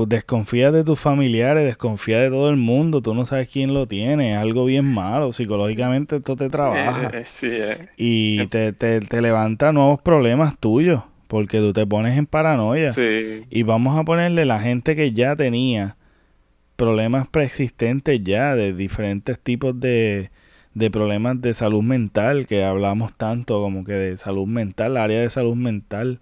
[SPEAKER 1] desconfías de tus familiares, desconfías de todo el mundo, tú no sabes quién lo tiene, es algo bien malo, psicológicamente esto te trabaja
[SPEAKER 2] eh, sí, eh.
[SPEAKER 1] y eh. te, te, te, levanta nuevos problemas tuyos, porque tú te pones en paranoia
[SPEAKER 2] sí.
[SPEAKER 1] y vamos a ponerle la gente que ya tenía problemas preexistentes ya de diferentes tipos de, de problemas de salud mental que hablamos tanto como que de salud mental, área de salud mental,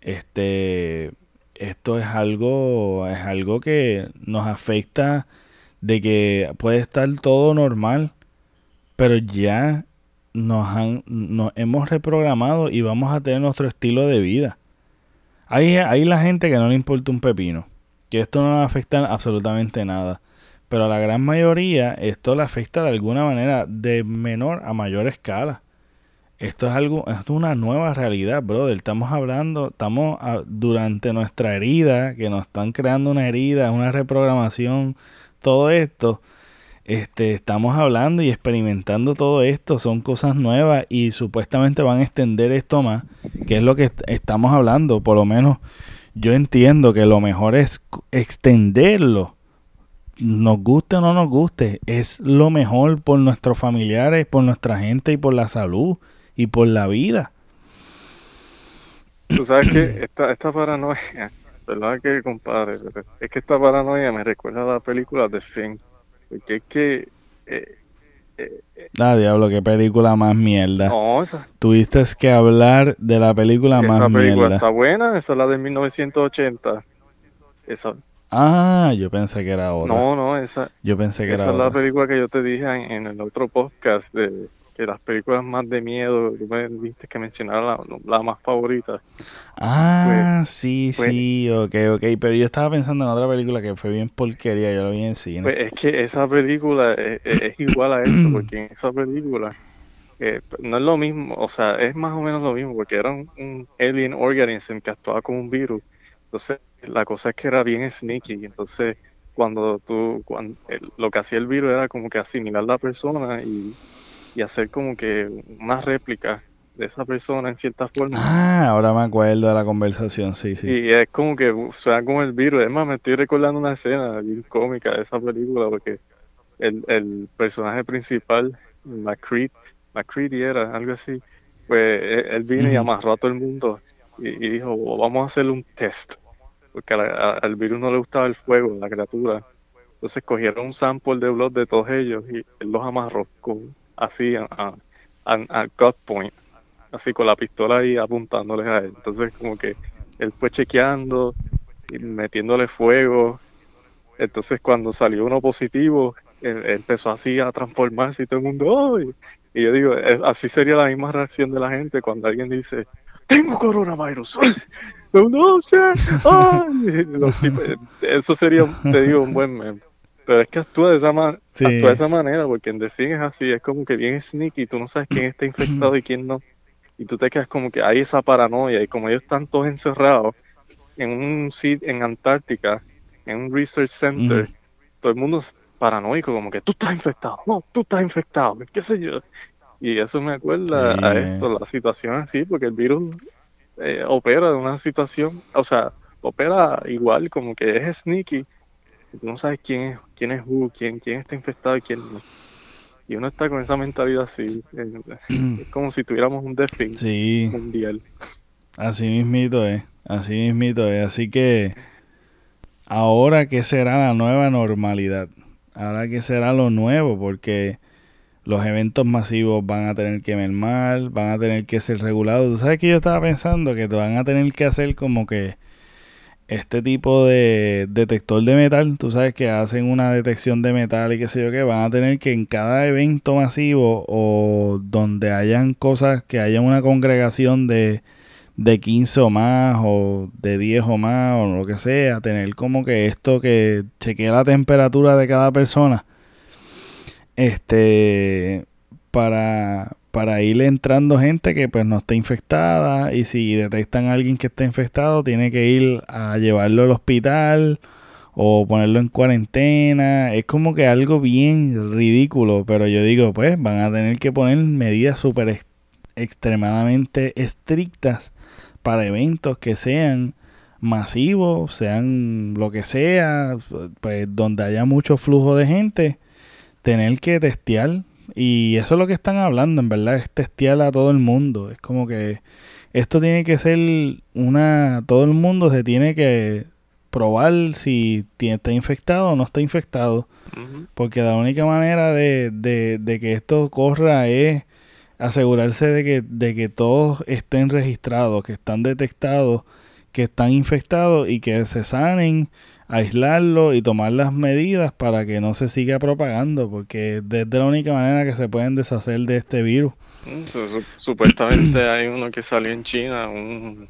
[SPEAKER 1] este esto es algo, es algo que nos afecta de que puede estar todo normal, pero ya nos, han, nos hemos reprogramado y vamos a tener nuestro estilo de vida. Hay, hay la gente que no le importa un pepino, que esto no le afecta absolutamente nada. Pero a la gran mayoría esto le afecta de alguna manera de menor a mayor escala esto es algo, esto es una nueva realidad, brother. Estamos hablando, estamos durante nuestra herida, que nos están creando una herida, una reprogramación, todo esto. Este, estamos hablando y experimentando todo esto, son cosas nuevas y supuestamente van a extender esto más, que es lo que estamos hablando, por lo menos yo entiendo que lo mejor es extenderlo, nos guste o no nos guste, es lo mejor por nuestros familiares, por nuestra gente y por la salud y por la vida.
[SPEAKER 2] Tú sabes que esta, esta paranoia, ¿verdad que compadre? Es que esta paranoia me recuerda a la película de Finn. Porque es que... Eh,
[SPEAKER 1] eh, ah, diablo, qué película más mierda.
[SPEAKER 2] No, esa.
[SPEAKER 1] Tuviste que hablar de la película más mierda. Esa película
[SPEAKER 2] está buena, esa es la de 1980. Esa.
[SPEAKER 1] Ah, yo pensé que era otra.
[SPEAKER 2] No, no, esa.
[SPEAKER 1] Yo pensé que
[SPEAKER 2] esa
[SPEAKER 1] era
[SPEAKER 2] es la película que yo te dije en el otro podcast de que las películas más de miedo, tú me viste que mencionara la, más favorita.
[SPEAKER 1] Ah, pues, sí, pues sí, ok, ok, pero yo estaba pensando en otra película que fue bien porquería, yo lo vi en cine.
[SPEAKER 2] Pues es que esa película es, igual a esto, porque en esa película eh, no es lo mismo, o sea, es más o menos lo mismo, porque era un, alien organism que actuaba como un virus. Entonces, la cosa es que era bien sneaky, entonces cuando tú, cuando, lo que hacía el virus era como que asimilar la persona y y hacer como que una réplica de esa persona en cierta forma.
[SPEAKER 1] Ah, ahora me acuerdo de la conversación, sí, sí.
[SPEAKER 2] Y es como que, o sea, como el virus. Es más, me estoy recordando una escena bien cómica de esa película porque el, el personaje principal, McCreed, McCreedy era, algo así, pues e, él vino y amarró a todo el mundo y, dijo, vamos a hacerle un test. Porque al virus no le gustaba el fuego, la criatura. Entonces cogieron un sample de blood de todos ellos y él los amarró con así a, a, cut point, así con la pistola ahí apuntándoles a él. Entonces como que él fue chequeando y metiéndole fuego. Entonces cuando salió uno positivo, empezó así a transformarse y todo el mundo, Y yo digo, así sería la misma reacción de la gente cuando alguien dice, tengo coronavirus. no, sé. eso sería, te digo, un buen meme. Pero es que actúa de esa, de esa manera, porque en fin es así, es como que bien sneaky, tú no sabes quién está infectado y quién no. Y tú te quedas como que hay esa paranoia, y como ellos están todos encerrados en un sitio en Antártica, en un research center, todo el mundo es paranoico, como que tú estás infectado, no, tú estás infectado, qué sé yo. Y eso me acuerda a esto, la situación así, porque el virus eh, opera de una situación, o sea, opera igual, como que es sneaky. Tú no sabes quién es, quién es who, quién, quién está infectado y quién no. Y uno está con esa mentalidad así. Es como si tuviéramos un
[SPEAKER 1] sí.
[SPEAKER 2] mundial.
[SPEAKER 1] Así mismito es. Así mismito es. Así que ahora que será la nueva normalidad. Ahora que será lo nuevo porque los eventos masivos van a tener que mermar, van a tener que ser regulados. ¿Tú sabes que yo estaba pensando que te van a tener que hacer como que este tipo de detector de metal, tú sabes que hacen una detección de metal y qué sé yo qué, van a tener que en cada evento masivo o donde hayan cosas, que haya una congregación de, de 15 o más o de 10 o más o lo que sea, tener como que esto que chequee la temperatura de cada persona este para, para ir entrando gente que pues no está infectada y si detectan a alguien que está infectado tiene que ir a llevarlo al hospital o ponerlo en cuarentena. Es como que algo bien ridículo, pero yo digo pues van a tener que poner medidas súper extremadamente estrictas para eventos que sean masivos, sean lo que sea, pues donde haya mucho flujo de gente tener que testear. Y eso es lo que están hablando, en verdad, es testear a todo el mundo. Es como que esto tiene que ser una... Todo el mundo se tiene que probar si está infectado o no está infectado. Porque la única manera de, de, de, que esto corra es asegurarse de que, de que todos estén registrados, que están detectados, que están infectados y que se sanen aislarlo y tomar las medidas para que no se siga propagando, porque es la única manera que se pueden deshacer de este virus.
[SPEAKER 2] Supuestamente hay uno que salió en China, un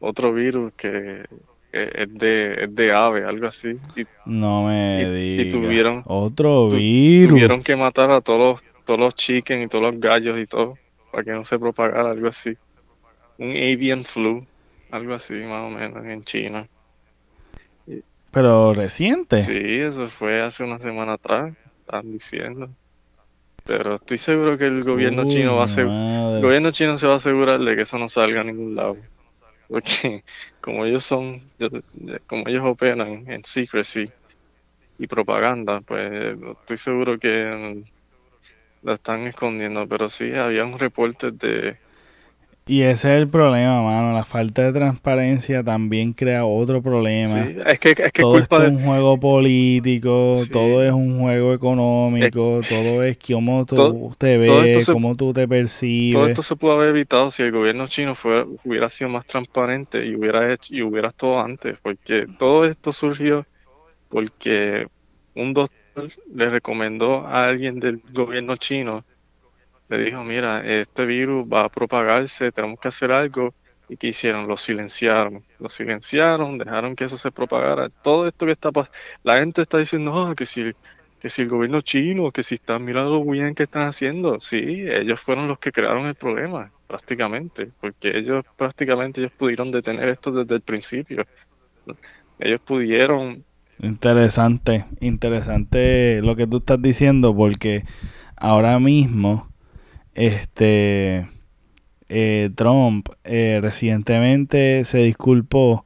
[SPEAKER 2] otro virus que es de, de ave, algo así. Y,
[SPEAKER 1] no me digas.
[SPEAKER 2] tuvieron
[SPEAKER 1] otro virus.
[SPEAKER 2] Tuvieron que matar a todos los, todos los chickens y todos los gallos y todo para que no se propagara algo así. Un avian flu, algo así más o menos en China.
[SPEAKER 1] Pero reciente.
[SPEAKER 2] Sí, eso fue hace una semana atrás, están diciendo. Pero estoy seguro que el gobierno chino va a el gobierno chino se va a asegurar de que eso no salga a ningún lado. Porque como ellos son, como ellos operan en secrecy y propaganda, pues estoy seguro que lo están escondiendo. Pero sí, había un reporte de
[SPEAKER 1] y ese es el problema, mano. La falta de transparencia también crea otro problema.
[SPEAKER 2] es que, es que
[SPEAKER 1] todo esto es un juego político, todo es un juego económico, todo es cómo tú te ves, cómo tú te percibes.
[SPEAKER 2] Todo esto se pudo haber evitado si el gobierno chino fue, hubiera sido más transparente y hubiera hecho y hubiera todo antes, porque todo esto surgió porque un doctor le recomendó a alguien del gobierno chino le dijo, mira, este virus va a propagarse, tenemos que hacer algo. ¿Y qué hicieron? Lo silenciaron. Lo silenciaron, dejaron que eso se propagara. Todo esto que está pasando, la gente está diciendo, oh, que si, que si el gobierno chino, que si están mirando bien qué están haciendo. Sí, ellos fueron los que crearon el problema, prácticamente, porque ellos prácticamente ellos pudieron detener esto desde el principio. Ellos pudieron...
[SPEAKER 1] Interesante, interesante lo que tú estás diciendo, porque ahora mismo este eh, Trump eh, recientemente se disculpó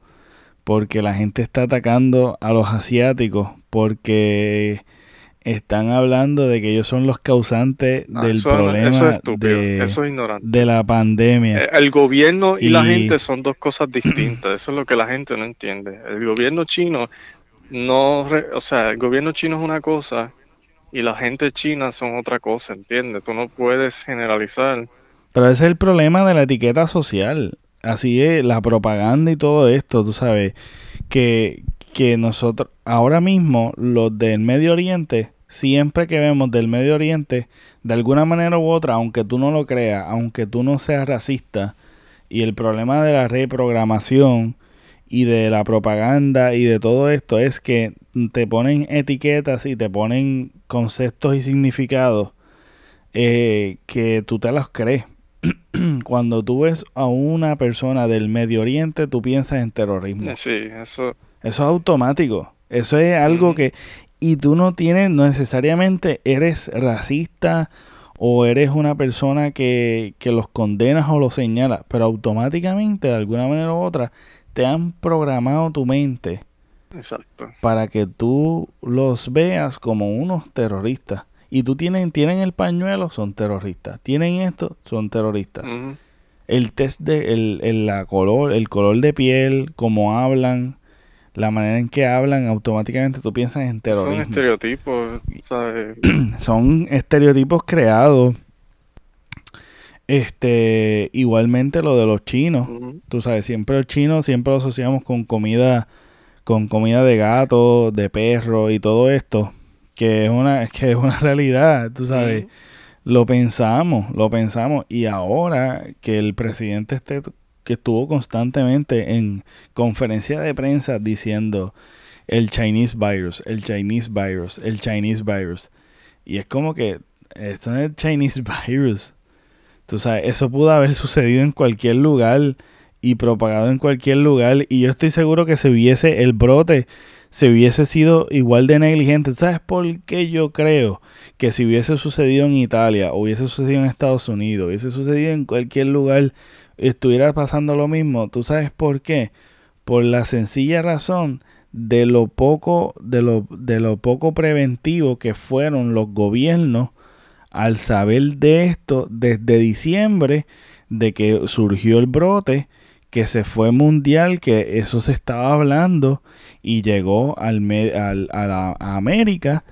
[SPEAKER 1] porque la gente está atacando a los asiáticos porque están hablando de que ellos son los causantes ah, del problema de, la pandemia.
[SPEAKER 2] Eh, el gobierno y, la gente son dos cosas distintas, eso es lo que la gente no entiende. El gobierno chino no, o sea, el gobierno chino es una cosa y la gente china son otra cosa, ¿entiendes? Tú no puedes generalizar.
[SPEAKER 1] Pero ese es el problema de la etiqueta social. Así es, la propaganda y todo esto, tú sabes, que, que nosotros, ahora mismo, los del Medio Oriente, siempre que vemos del Medio Oriente, de alguna manera u otra, aunque tú no lo creas, aunque tú no seas racista, y el problema de la reprogramación y de la propaganda y de todo esto es que te ponen etiquetas y te ponen conceptos y significados eh, que tú te los crees. Cuando tú ves a una persona del Medio Oriente, tú piensas en terrorismo.
[SPEAKER 2] Sí, eso. Eso
[SPEAKER 1] es automático. Eso es algo que. Y tú no tienes, no necesariamente eres racista o eres una persona que, que los condenas o los señalas, pero automáticamente, de alguna manera u otra, te han programado tu mente
[SPEAKER 2] Exacto.
[SPEAKER 1] para que tú los veas como unos terroristas. Y tú tienen, tienen el pañuelo, son terroristas. Tienen esto, son terroristas. El test de el, el- la color, el color de piel, cómo hablan, la manera en que hablan, automáticamente tú piensas en
[SPEAKER 2] Son
[SPEAKER 1] terrorismo.
[SPEAKER 2] estereotipos, ¿sabes?
[SPEAKER 1] Son estereotipos creados. Este, igualmente lo de los chinos.
[SPEAKER 2] Ujú.
[SPEAKER 1] Tú sabes, siempre el chino siempre lo asociamos con comida, con comida de gato, de perro y todo esto, que es una, que es una realidad, tú sabes. Lo pensamos, lo pensamos. Y ahora que el presidente esté, que estuvo constantemente en conferencia de prensa diciendo el Chinese virus, el Chinese virus, el Chinese virus. Y es como que esto no es el Chinese virus. Tú sabes, eso pudo haber sucedido en cualquier lugar y propagado en cualquier lugar. Y yo estoy seguro que si hubiese el brote, se hubiese sido igual de negligente. ¿Sabes por qué yo creo que si hubiese sucedido en Italia, hubiese sucedido en Estados Unidos, hubiese sucedido en cualquier lugar, estuviera pasando lo mismo? ¿Tú sabes por qué? Por la sencilla razón de lo poco, de lo, de lo poco preventivo que fueron los gobiernos al saber de esto desde diciembre de que surgió el brote, que se fue mundial, que eso se estaba hablando y llegó al, a, la, a América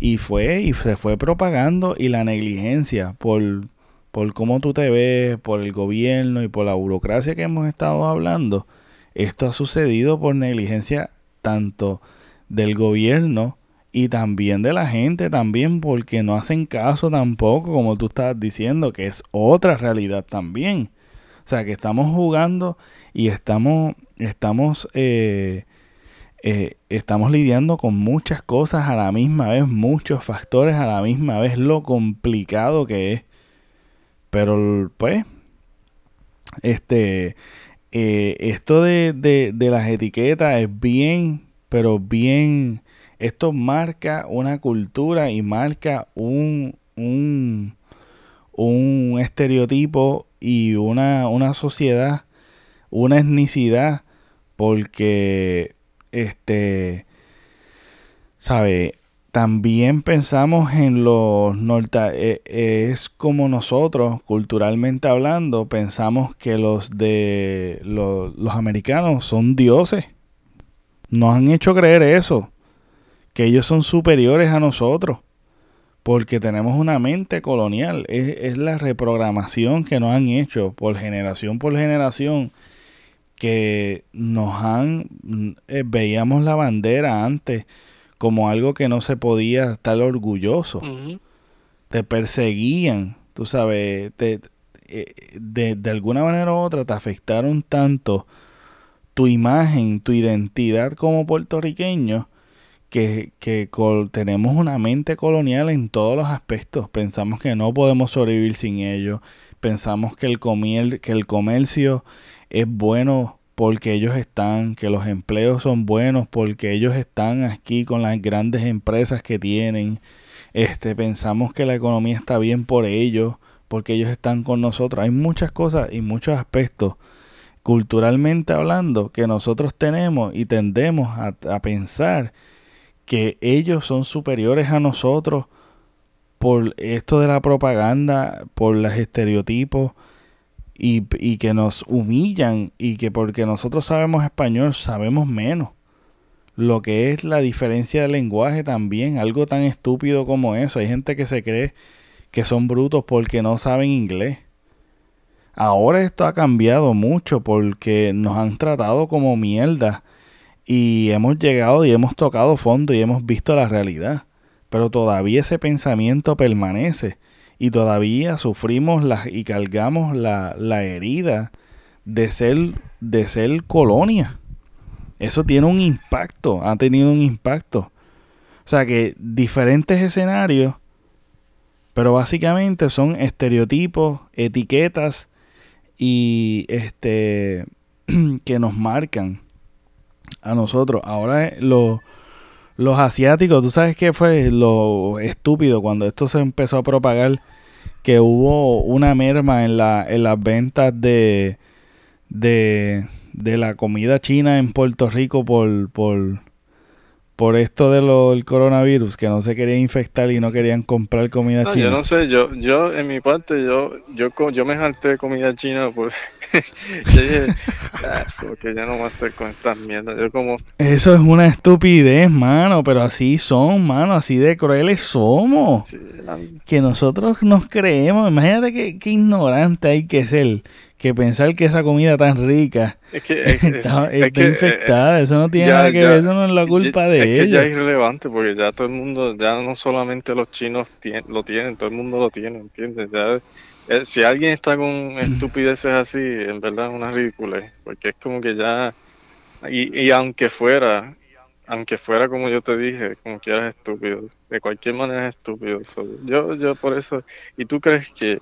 [SPEAKER 1] y fue y se fue propagando y la negligencia por, por cómo tú te ves, por el gobierno y por la burocracia que hemos estado hablando, esto ha sucedido por negligencia tanto del gobierno y también de la gente también porque no hacen caso tampoco como tú estabas diciendo que es otra realidad también. O sea que estamos jugando y estamos estamos eh, eh, estamos lidiando con muchas cosas a la misma vez muchos factores a la misma vez lo complicado que es. Pero pues este eh, esto de, de, de las etiquetas es bien pero bien esto marca una cultura y marca un, un, un estereotipo y una, una sociedad, una etnicidad, porque este, sabe, también pensamos en los norte, eh, es como nosotros, culturalmente hablando, pensamos que los de los, los americanos son dioses. Nos han hecho creer eso que ellos son superiores a nosotros porque tenemos una mente colonial. Es, es, la reprogramación que nos han hecho por generación por generación que nos han eh, veíamos la bandera antes como algo que no se podía estar orgulloso.
[SPEAKER 2] Uh -huh.
[SPEAKER 1] Te perseguían, tú sabes, te, eh, de, de alguna manera u otra te afectaron tanto tu imagen, tu identidad como puertorriqueño, que, que tenemos una mente colonial en todos los aspectos. Pensamos que no podemos sobrevivir sin ellos. Pensamos que el, comer, que el comercio es bueno porque ellos están, que los empleos son buenos porque ellos están aquí con las grandes empresas que tienen. Este, pensamos que la economía está bien por ellos, porque ellos están con nosotros. Hay muchas cosas y muchos aspectos culturalmente hablando que nosotros tenemos y tendemos a pensar que ellos son superiores a nosotros por esto de la propaganda, por los estereotipos y, que nos humillan y que porque nosotros sabemos español sabemos menos. Lo que es la diferencia de lenguaje también, algo tan estúpido como eso. Hay gente que se cree que son brutos porque no saben inglés. Ahora esto ha cambiado mucho porque nos han tratado como mierda y hemos llegado y hemos tocado fondo y hemos visto la realidad. Pero todavía ese pensamiento permanece y todavía sufrimos y cargamos la, la herida de ser, de ser colonia. Eso tiene un impacto, ha tenido un impacto. O sea que diferentes escenarios, pero básicamente son estereotipos, etiquetas y este que nos marcan a nosotros. Ahora lo, los asiáticos, tú sabes qué fue lo estúpido cuando esto se empezó a propagar, que hubo una merma en, la, en las ventas de, de, de la comida china en Puerto Rico por, por, por esto de lo, del coronavirus, que no se querían infectar y no querían comprar comida
[SPEAKER 2] No,
[SPEAKER 1] china.
[SPEAKER 2] yo no sé, yo, yo en mi parte, yo, yo, yo me jalté de comida china, pues, yo dije, "Ah, porque ya no voy a estar con estas mierdas, yo como,
[SPEAKER 1] Eso es una estupidez, mano, pero así son, mano, así de crueles somos.
[SPEAKER 2] sí, la-
[SPEAKER 1] Que nosotros nos creemos, imagínate qué, qué ignorante hay que ser, que pensar que esa comida tan rica
[SPEAKER 2] es que, es, es-
[SPEAKER 1] está,
[SPEAKER 2] es
[SPEAKER 1] está
[SPEAKER 2] que, eh,
[SPEAKER 1] infectada, eso no tiene
[SPEAKER 2] ya-
[SPEAKER 1] nada que
[SPEAKER 2] ya-
[SPEAKER 1] ver, eso no es la culpa
[SPEAKER 2] es
[SPEAKER 1] de
[SPEAKER 2] que ya es
[SPEAKER 1] ellos.
[SPEAKER 2] irrelevante, porque ya todo el mundo, ya no solamente los chinos lo tienen, todo el mundo lo tiene, ¿entiendes? Ya, eh, si alguien está con estupideces así, en verdad es una ridícula, porque es como que ya, y, y aunque fuera, aunque fuera como yo te dije, como que eres estúpido, de cualquier manera es estúpido. So, yo, yo por eso, y tú crees que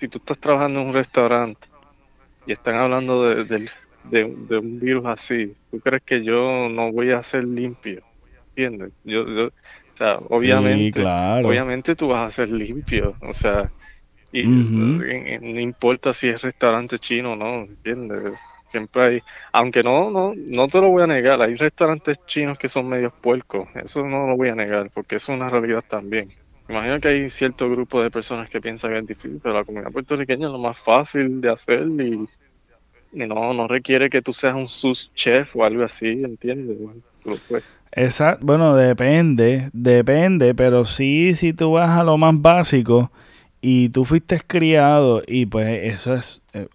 [SPEAKER 2] si tú estás trabajando en un restaurante y están hablando de, del- de- de un virus así, ¿tú crees que yo no voy a ser limpio? ¿Entiendes? Yo, yo, o sea, obviamente,
[SPEAKER 1] Sí, claro.
[SPEAKER 2] obviamente tú vas a ser limpio, o sea, y no importa si es restaurante chino o no, ¿entiendes? Siempre hay, aunque no, no, no te lo voy a negar, hay restaurantes chinos que son medios puercos, eso no lo voy a negar, porque es una realidad también. Imagino que hay cierto grupo de personas que piensan que es difícil, pero la comida puertorriqueña es lo más fácil de hacer y, y no, no requiere que tú seas un sus chef o algo así, ¿entiendes? Puedes-
[SPEAKER 1] Esa, bueno, depende, depende, pero sí, si tú vas a lo más básico y tú fuiste criado y pues eso es, eh,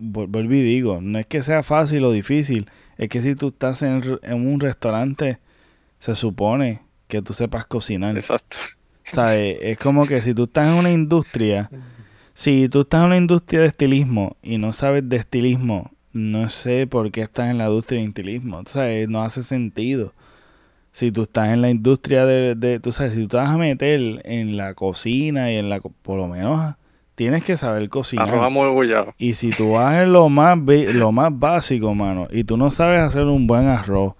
[SPEAKER 1] vuel- vuelvo y digo, no es que sea fácil o difícil, es que si tú estás en, en un restaurante, se supone que tú sepas cocinar.
[SPEAKER 2] Exacto.
[SPEAKER 1] Es como que si tú estás en una industria, si tú estás en una industria de estilismo y no sabes de estilismo, no sé por qué estás en la industria de estilismo. Eh, no hace sentido. Si tú estás en la industria de, de- tú sabes, si tú te vas a meter en la cocina y en la, por lo menos tienes que saber cocinar.
[SPEAKER 2] Arroz.
[SPEAKER 1] Y si tú vas en lo más, lo más básico, mano, y tú no sabes hacer un buen arroz,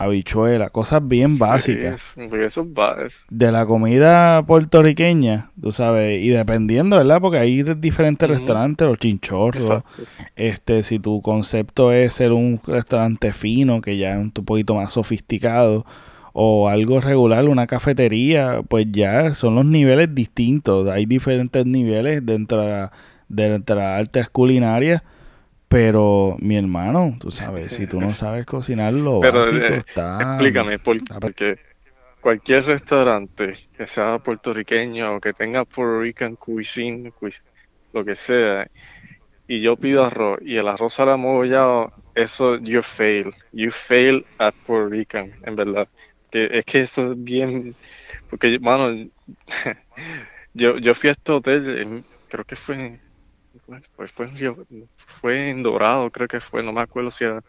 [SPEAKER 1] habichuela, cosas bien básicas.
[SPEAKER 2] Sí, eso es
[SPEAKER 1] de la comida puertorriqueña, tú sabes, y dependiendo, ¿verdad? Porque hay diferentes restaurantes, los chinchorros,
[SPEAKER 2] exacto.
[SPEAKER 1] este, si tu concepto es ser un restaurante fino, que ya es un poquito más sofisticado, o algo regular, una cafetería, pues ya son los niveles distintos, hay diferentes niveles dentro de la, dentro de las artes culinarias, pero mi hermano, tú sabes, si tú no sabes cocinar lo
[SPEAKER 2] Pero,
[SPEAKER 1] básico
[SPEAKER 2] eh,
[SPEAKER 1] está...
[SPEAKER 2] Explícame, por-
[SPEAKER 1] está-
[SPEAKER 2] porque cualquier restaurante que sea puertorriqueño o que tenga Puerto Rican cuisine, cuis- lo que sea, y yo pido arroz y el arroz sale amogollado, eso you fail. You fail at Puerto Rican, en verdad. Que es que eso es bien, porque mano, yo, yo fui a este hotel, en- creo que fue, en- fue, fue, en Río- fue en Dorado, creo que fue, no me acuerdo si era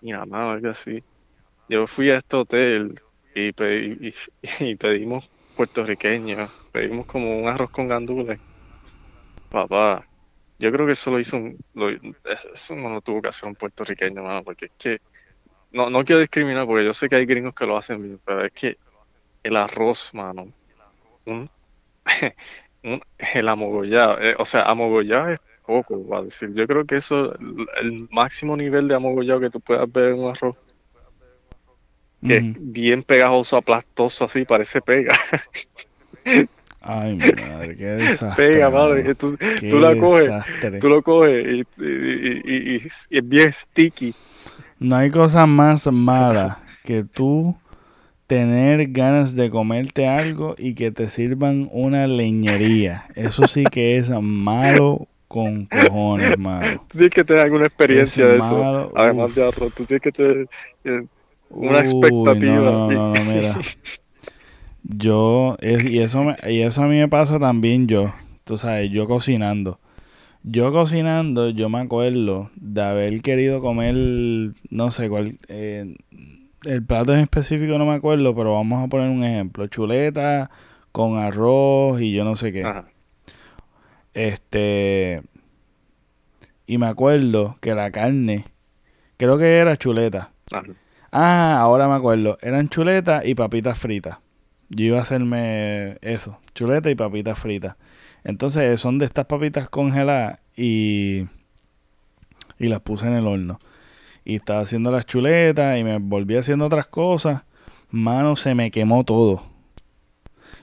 [SPEAKER 2] Miramar o algo así. Yo fui a este hotel y, pedí- y, pedimos puertorriqueño, pedimos como un arroz con gandules. Papá, yo creo que eso lo hizo un, eso no lo tuvo que hacer un puertorriqueño, mano, porque es que no, no quiero discriminar porque yo sé que hay gringos que lo hacen bien, pero es que el arroz, mano, un- el amogollado, eh, o sea, amogollado es poco, va a decir. Yo creo que eso, el, máximo nivel de amogollado que tú puedas ver en un arroz, que es bien pegajoso, aplastoso, así, parece pega.
[SPEAKER 1] Ay, mi madre, qué desastre.
[SPEAKER 2] pega, madre, tú, tú la coges,
[SPEAKER 1] desastre.
[SPEAKER 2] tú lo coges y, y- y- y- y es bien sticky.
[SPEAKER 1] No hay cosa más mala que tú tener ganas de comerte algo y que te sirvan una leñería. Eso sí que es malo con cojones, mano.
[SPEAKER 2] Tú tienes que tener alguna experiencia de
[SPEAKER 1] Es
[SPEAKER 2] eso,
[SPEAKER 1] malo,
[SPEAKER 2] además de arroz. Tú tienes que tener eh, una
[SPEAKER 1] Uy,
[SPEAKER 2] expectativa.
[SPEAKER 1] No, no, no, no, mira. Yo, es- y, eso me- y eso a mí me pasa también yo. Tú sabes, yo cocinando. Yo cocinando, yo me acuerdo de haber querido comer, no sé cuál, eh, el plato en específico no me acuerdo, pero vamos a poner un ejemplo. Chuleta con arroz y yo no sé qué.
[SPEAKER 2] Ajá.
[SPEAKER 1] Este, y me acuerdo que la carne, creo que era chuleta. Ah, ahora me acuerdo. Eran chuletas y papitas fritas. Yo iba a hacerme eso, chuleta y papitas fritas. Entonces son de estas papitas congeladas y, y las puse en el horno. y estaba haciendo las chuletas y me volví haciendo otras cosas, mano, se me quemó todo.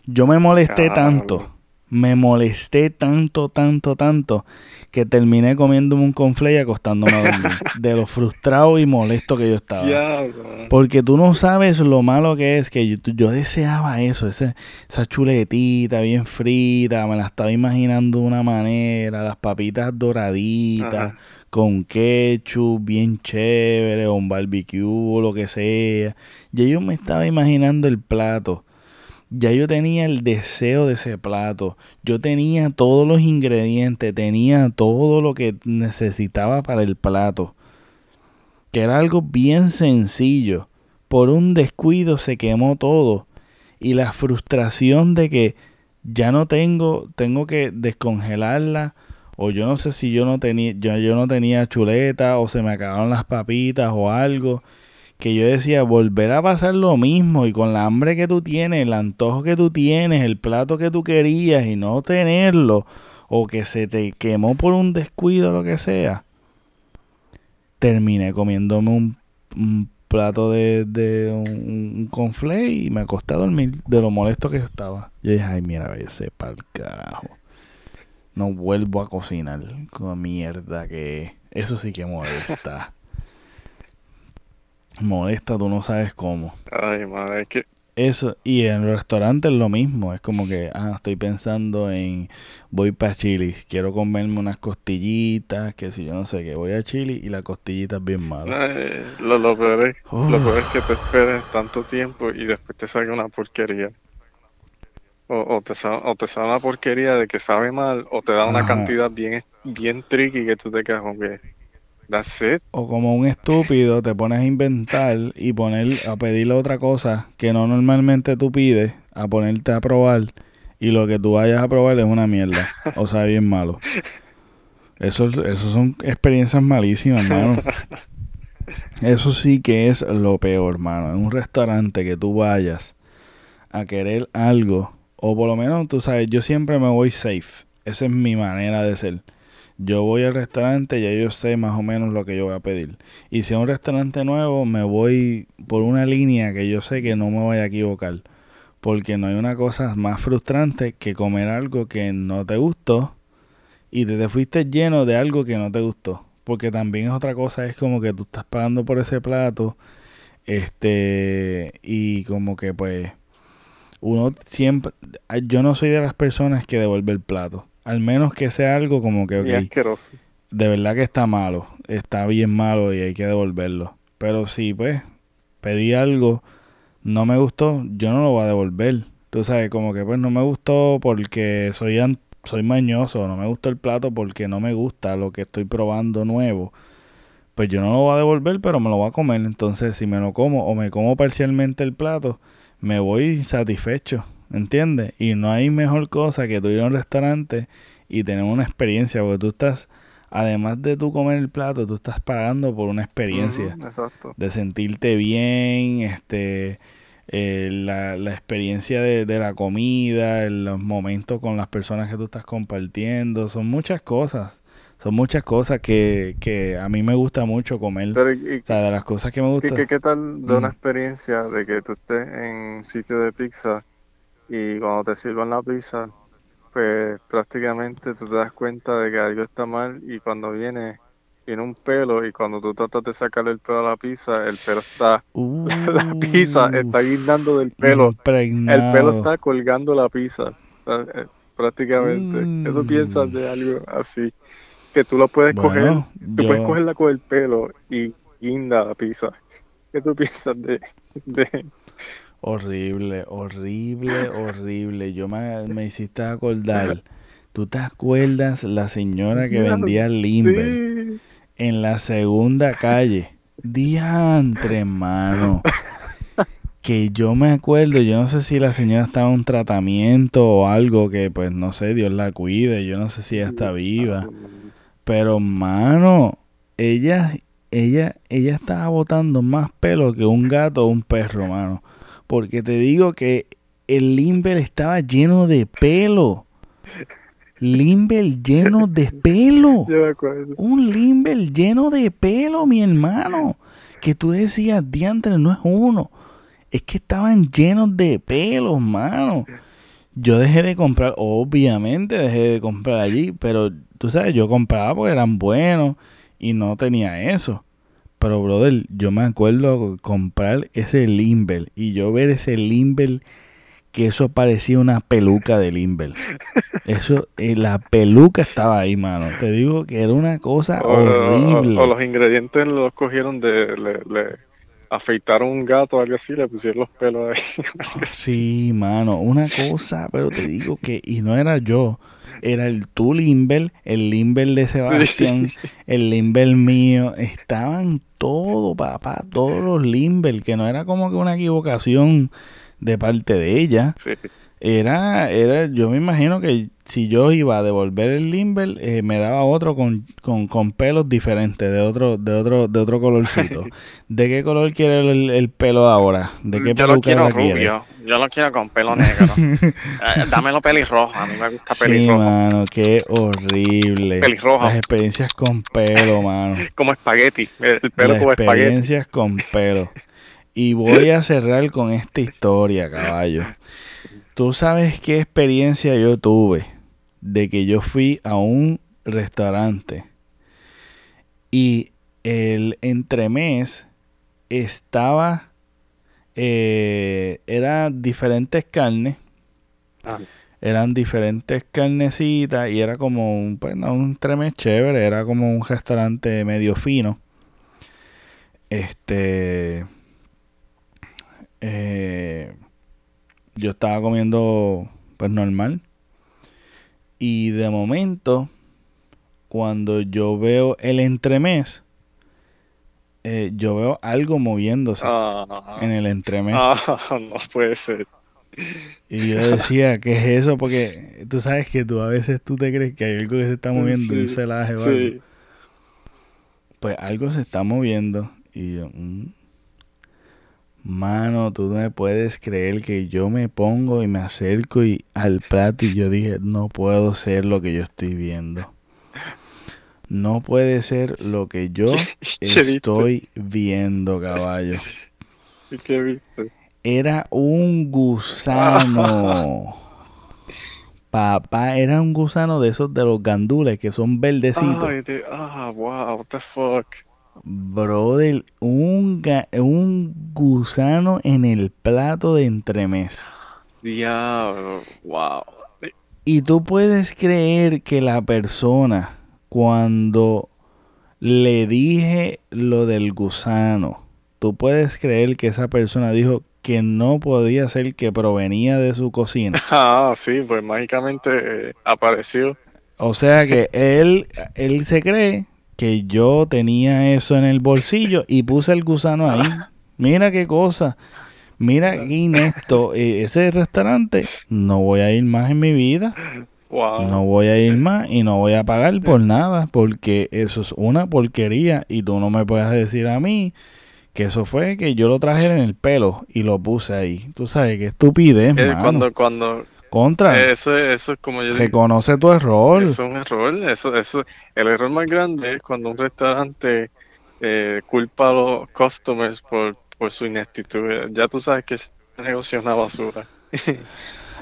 [SPEAKER 1] Yo me molesté tanto, me molesté tanto, tanto, tanto, que terminé comiéndome un conflé y acostándome a dormir. de lo frustrado y molesto que yo estaba. Porque tú no sabes lo malo que es que yo, deseaba eso, ese, esa chuletita bien frita, me la estaba imaginando de una manera, las papitas doraditas, con ketchup, bien chévere, o un barbecue o lo que sea. Y yo me estaba imaginando el plato ya yo tenía el deseo de ese plato. Yo tenía todos los ingredientes, tenía todo lo que necesitaba para el plato. Que era algo bien sencillo. Por un descuido se quemó todo. Y la frustración de que ya no tengo, tengo que descongelarla. O yo no sé si yo no tenía, yo, yo no tenía chuleta o se me acabaron las papitas o algo que yo decía, volver a pasar lo mismo y con la hambre que tú tienes, el antojo que tú tienes, el plato que tú querías y no tenerlo, o que se te quemó por un descuido lo que sea, terminé comiéndome un, plato de, de un, un y me acosté a dormir de lo molesto que estaba. Yo dije, ay, mira, ese para el carajo. No vuelvo a cocinar con mierda que eso sí que molesta molesta, tú no sabes cómo.
[SPEAKER 2] Ay, madre, es que...
[SPEAKER 1] Eso, y en el restaurante es lo mismo, es como que, ah, estoy pensando en, voy para Chile, quiero comerme unas costillitas, que si yo no sé qué, voy a Chile y la costillita es bien mala.
[SPEAKER 2] lo, lo, peor es, lo peor es que te esperes tanto tiempo y después te salga una porquería. O, o, te, o te sale una porquería de que sabe mal, o te da una cantidad bien, bien tricky que tú te quedas con que
[SPEAKER 1] o como un estúpido te pones a inventar y poner a pedirle otra cosa que no normalmente tú pides, a ponerte a probar y lo que tú vayas a probar es una mierda, o sea, bien malo. Eso, eso son experiencias malísimas, hermano. Eso sí que es lo peor, hermano. En un restaurante que tú vayas a querer algo, o por lo menos tú sabes, yo siempre me voy safe. Esa es mi manera de ser yo voy al restaurante, ya yo sé más o menos lo que yo voy a pedir. Y si es un restaurante nuevo, me voy por una línea que yo sé que no me voy a equivocar. Porque no hay una cosa más frustrante que comer algo que no te gustó y te, fuiste lleno de algo que no te gustó. Porque también es otra cosa, es como que tú estás pagando por ese plato. Este, y como que pues, uno siempre, yo no soy de las personas que devuelve el plato al menos que sea algo como que, de verdad que está malo, está bien malo y hay que devolverlo. Pero si, pues, pedí algo, no me gustó, yo no lo voy a devolver. Tú sabes, como que, pues, no me gustó porque soy, soy mañoso, no me gustó el plato porque no me gusta lo que estoy probando nuevo. Pues yo no lo voy a devolver, pero me lo voy a comer. Entonces, si me lo como o me como parcialmente el plato, me voy satisfecho. ¿Entiendes? Y no hay mejor cosa que tú ir a un restaurante y tener una experiencia, porque tú estás, además de tú comer el plato, tú estás pagando por una experiencia. De sentirte bien, este... Eh, la, la, experiencia de, de, la comida, los momentos con las personas que tú estás compartiendo, son muchas cosas. Son muchas cosas que, que a mí me gusta mucho comer. o sea, de las cosas que me gustan.
[SPEAKER 2] ¿Qué, qué tal de una experiencia de que tú estés en un sitio de pizza y cuando te sirvan la pizza, pues prácticamente tú te das cuenta de que algo está mal y cuando viene viene un pelo y cuando tú tratas de sacarle el pelo a la pizza, el pelo está la pizza está guindando del pelo. El pelo está colgando la pizza. Eh, prácticamente. ¿Qué tú piensas de algo así? Que tú lo puedes coger, tú puedes cogerla con el pelo y guinda la pizza. ¿Qué tú piensas de, de
[SPEAKER 1] Horrible, horrible, horrible. Yo me, me hiciste acordar. ¿Tú te acuerdas la señora que vendía limber en la segunda calle? Diantre, hermano. Que yo me acuerdo, yo no sé si la señora estaba en un tratamiento o algo que, pues, no sé, Dios la cuide. Yo no sé si ella está viva. Pero, mano, ella, ella, ella estaba botando más pelo que un gato o un perro, mano. Porque te digo que el limber estaba lleno de pelo. Limber lleno de pelo. Un limber lleno de pelo, mi hermano. Que tú decías, diantre, no es uno. Es que estaban llenos de pelos, mano. Yo dejé de comprar, obviamente dejé de comprar allí, pero tú sabes, yo compraba porque eran buenos y no tenía eso. Pero, brother, yo me acuerdo comprar ese Limber y yo ver ese Limber que eso parecía una peluca de Limber. Eso, eh, la peluca estaba ahí, mano. Te digo que era una cosa
[SPEAKER 2] O, o-
[SPEAKER 1] horrible.
[SPEAKER 2] o los ingredientes los cogieron de. Le, le afeitaron un gato o algo así, le pusieron los pelos ahí.
[SPEAKER 1] Sí, mano, una cosa, pero te digo que, y no era yo, era el tu Limber, el Limber de Sebastián, el Limber mío, estaban todos, papá, todos los Limber, que no era como que una equivocación de parte de ella,
[SPEAKER 2] Sí.
[SPEAKER 1] era, era, yo me imagino que si yo iba a devolver el Limber, eh, me daba otro con, con, con pelos diferentes, de otro, de otro, de otro colorcito. ¿De qué color quiere el, el pelo ahora? ¿De qué
[SPEAKER 2] yo lo quiero
[SPEAKER 1] quiere?
[SPEAKER 2] rubio, yo lo quiero con pelo negro. Eh, dámelo pelirrojo, a mí me gusta
[SPEAKER 1] Sí,
[SPEAKER 2] pelirrojo.
[SPEAKER 1] mano, qué horrible.
[SPEAKER 2] Pelirrojo.
[SPEAKER 1] Las experiencias con pelo, mano.
[SPEAKER 2] Como espagueti, el pelo
[SPEAKER 1] Las
[SPEAKER 2] como espagueti.
[SPEAKER 1] experiencias con pelo. Y voy a cerrar con esta historia, caballo. Tú sabes qué experiencia yo tuve de que yo fui a un restaurante y el entremés estaba, eh, era diferentes carnes.
[SPEAKER 2] Ah,
[SPEAKER 1] eran diferentes carnecitas y era como un, pues, no, un entremés chévere, era como un restaurante medio fino. Este, eh, yo estaba comiendo pues normal y de momento cuando yo veo el entremés eh, yo veo algo moviéndose
[SPEAKER 2] ah,
[SPEAKER 1] en el entremés.
[SPEAKER 2] ah, no puede ser.
[SPEAKER 1] Y yo decía, ¿qué es eso? Porque tú sabes que tú a veces tú te crees que hay algo que se está moviendo, un
[SPEAKER 2] Sí,
[SPEAKER 1] celaje o algo.
[SPEAKER 2] Sí.
[SPEAKER 1] Pues algo se está moviendo. Y yo, mm. Mano, tú no me puedes creer que yo me pongo y me acerco y al plato y yo dije, no puedo ser lo que yo estoy viendo. No puede ser lo que yo estoy viendo, caballo.
[SPEAKER 2] ¿Y ¿Qué viste?
[SPEAKER 1] Era un gusano. Papá, era un gusano de esos de los gandules que son verdecitos.
[SPEAKER 2] Ay, de- ah, wow, what the fuck.
[SPEAKER 1] Brother, un, un gusano en el plato de entremés.
[SPEAKER 2] Diablo, wow.
[SPEAKER 1] Y tú puedes creer que la persona, cuando le dije lo del gusano, tú puedes creer que esa persona dijo que no podía ser que provenía de su cocina.
[SPEAKER 2] Ah, sí, pues mágicamente eh, apareció.
[SPEAKER 1] O sea que él, él se cree que yo tenía eso en el bolsillo y puse el gusano ahí. Mira qué cosa. Mira qué inepto. Eh, Ese restaurante no voy a ir más en mi vida.
[SPEAKER 2] Wow.
[SPEAKER 1] No voy a ir más y no voy a pagar por nada porque eso es una porquería y tú no me puedes decir a mí que eso fue que yo lo traje en el pelo y lo puse ahí. Tú sabes qué estupidez, mano.
[SPEAKER 2] cuando, cuando,
[SPEAKER 1] Contra,
[SPEAKER 2] eso, eso es como yo digo,
[SPEAKER 1] reconoce tu error.
[SPEAKER 2] es un error. Eso, eso, el error más grande es cuando un restaurante eh, culpa a los customers por, por su ineptitud. Ya tú sabes que ese negocio es una basura.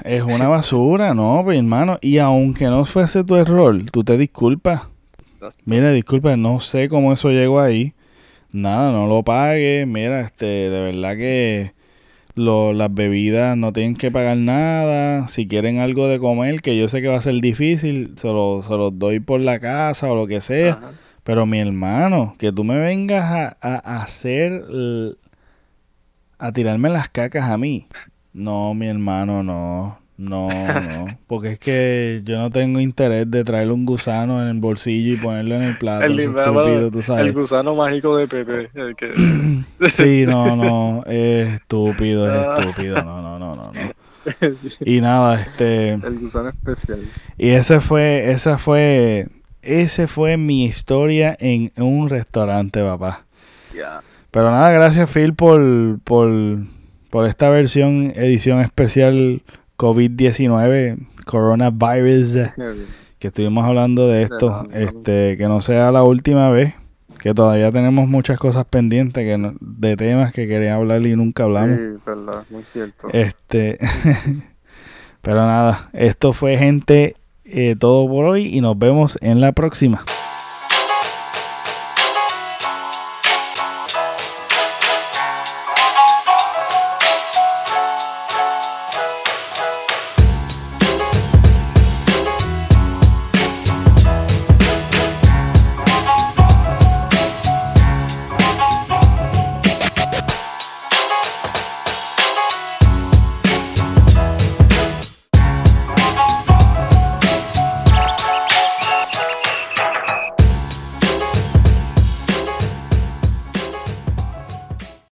[SPEAKER 1] Es una basura, no, mi hermano. Y aunque no fuese tu error, tú te disculpas. Mira, disculpa, no sé cómo eso llegó ahí. Nada, no lo pagues. Mira, este, de verdad que lo- las bebidas no tienen que pagar nada. Si quieren algo de comer, que yo sé que va a ser difícil, se lo, se los doy por la casa o lo que sea.
[SPEAKER 2] Ajá.
[SPEAKER 1] Pero mi hermano, que tú me vengas a, a- a hacer, a tirarme las cacas a mí. No, mi hermano, no, no, no. Porque es que yo no tengo interés de traer un gusano en el bolsillo y ponerlo en el plato.
[SPEAKER 2] El,
[SPEAKER 1] estúpido, tú
[SPEAKER 2] el
[SPEAKER 1] sabes.
[SPEAKER 2] gusano mágico de Pepe. El que,
[SPEAKER 1] Sí, no, no, es estúpido, es estúpido, no, no, no, no, no. Y nada, este,
[SPEAKER 2] el gusano especial.
[SPEAKER 1] y ese fue, esa fue, ese fue mi historia en un restaurante, papá.
[SPEAKER 2] Ya.
[SPEAKER 1] Pero nada, gracias Phil por, por, por esta versión, edición especial COVID-19, coronavirus, que estuvimos hablando de esto, este, que no sea la última vez, que todavía tenemos muchas cosas pendientes que de temas que quería hablar y nunca hablamos.
[SPEAKER 2] Sí, verdad, muy cierto.
[SPEAKER 1] Este, pero nada, esto fue gente eh, todo por hoy y nos vemos en la próxima.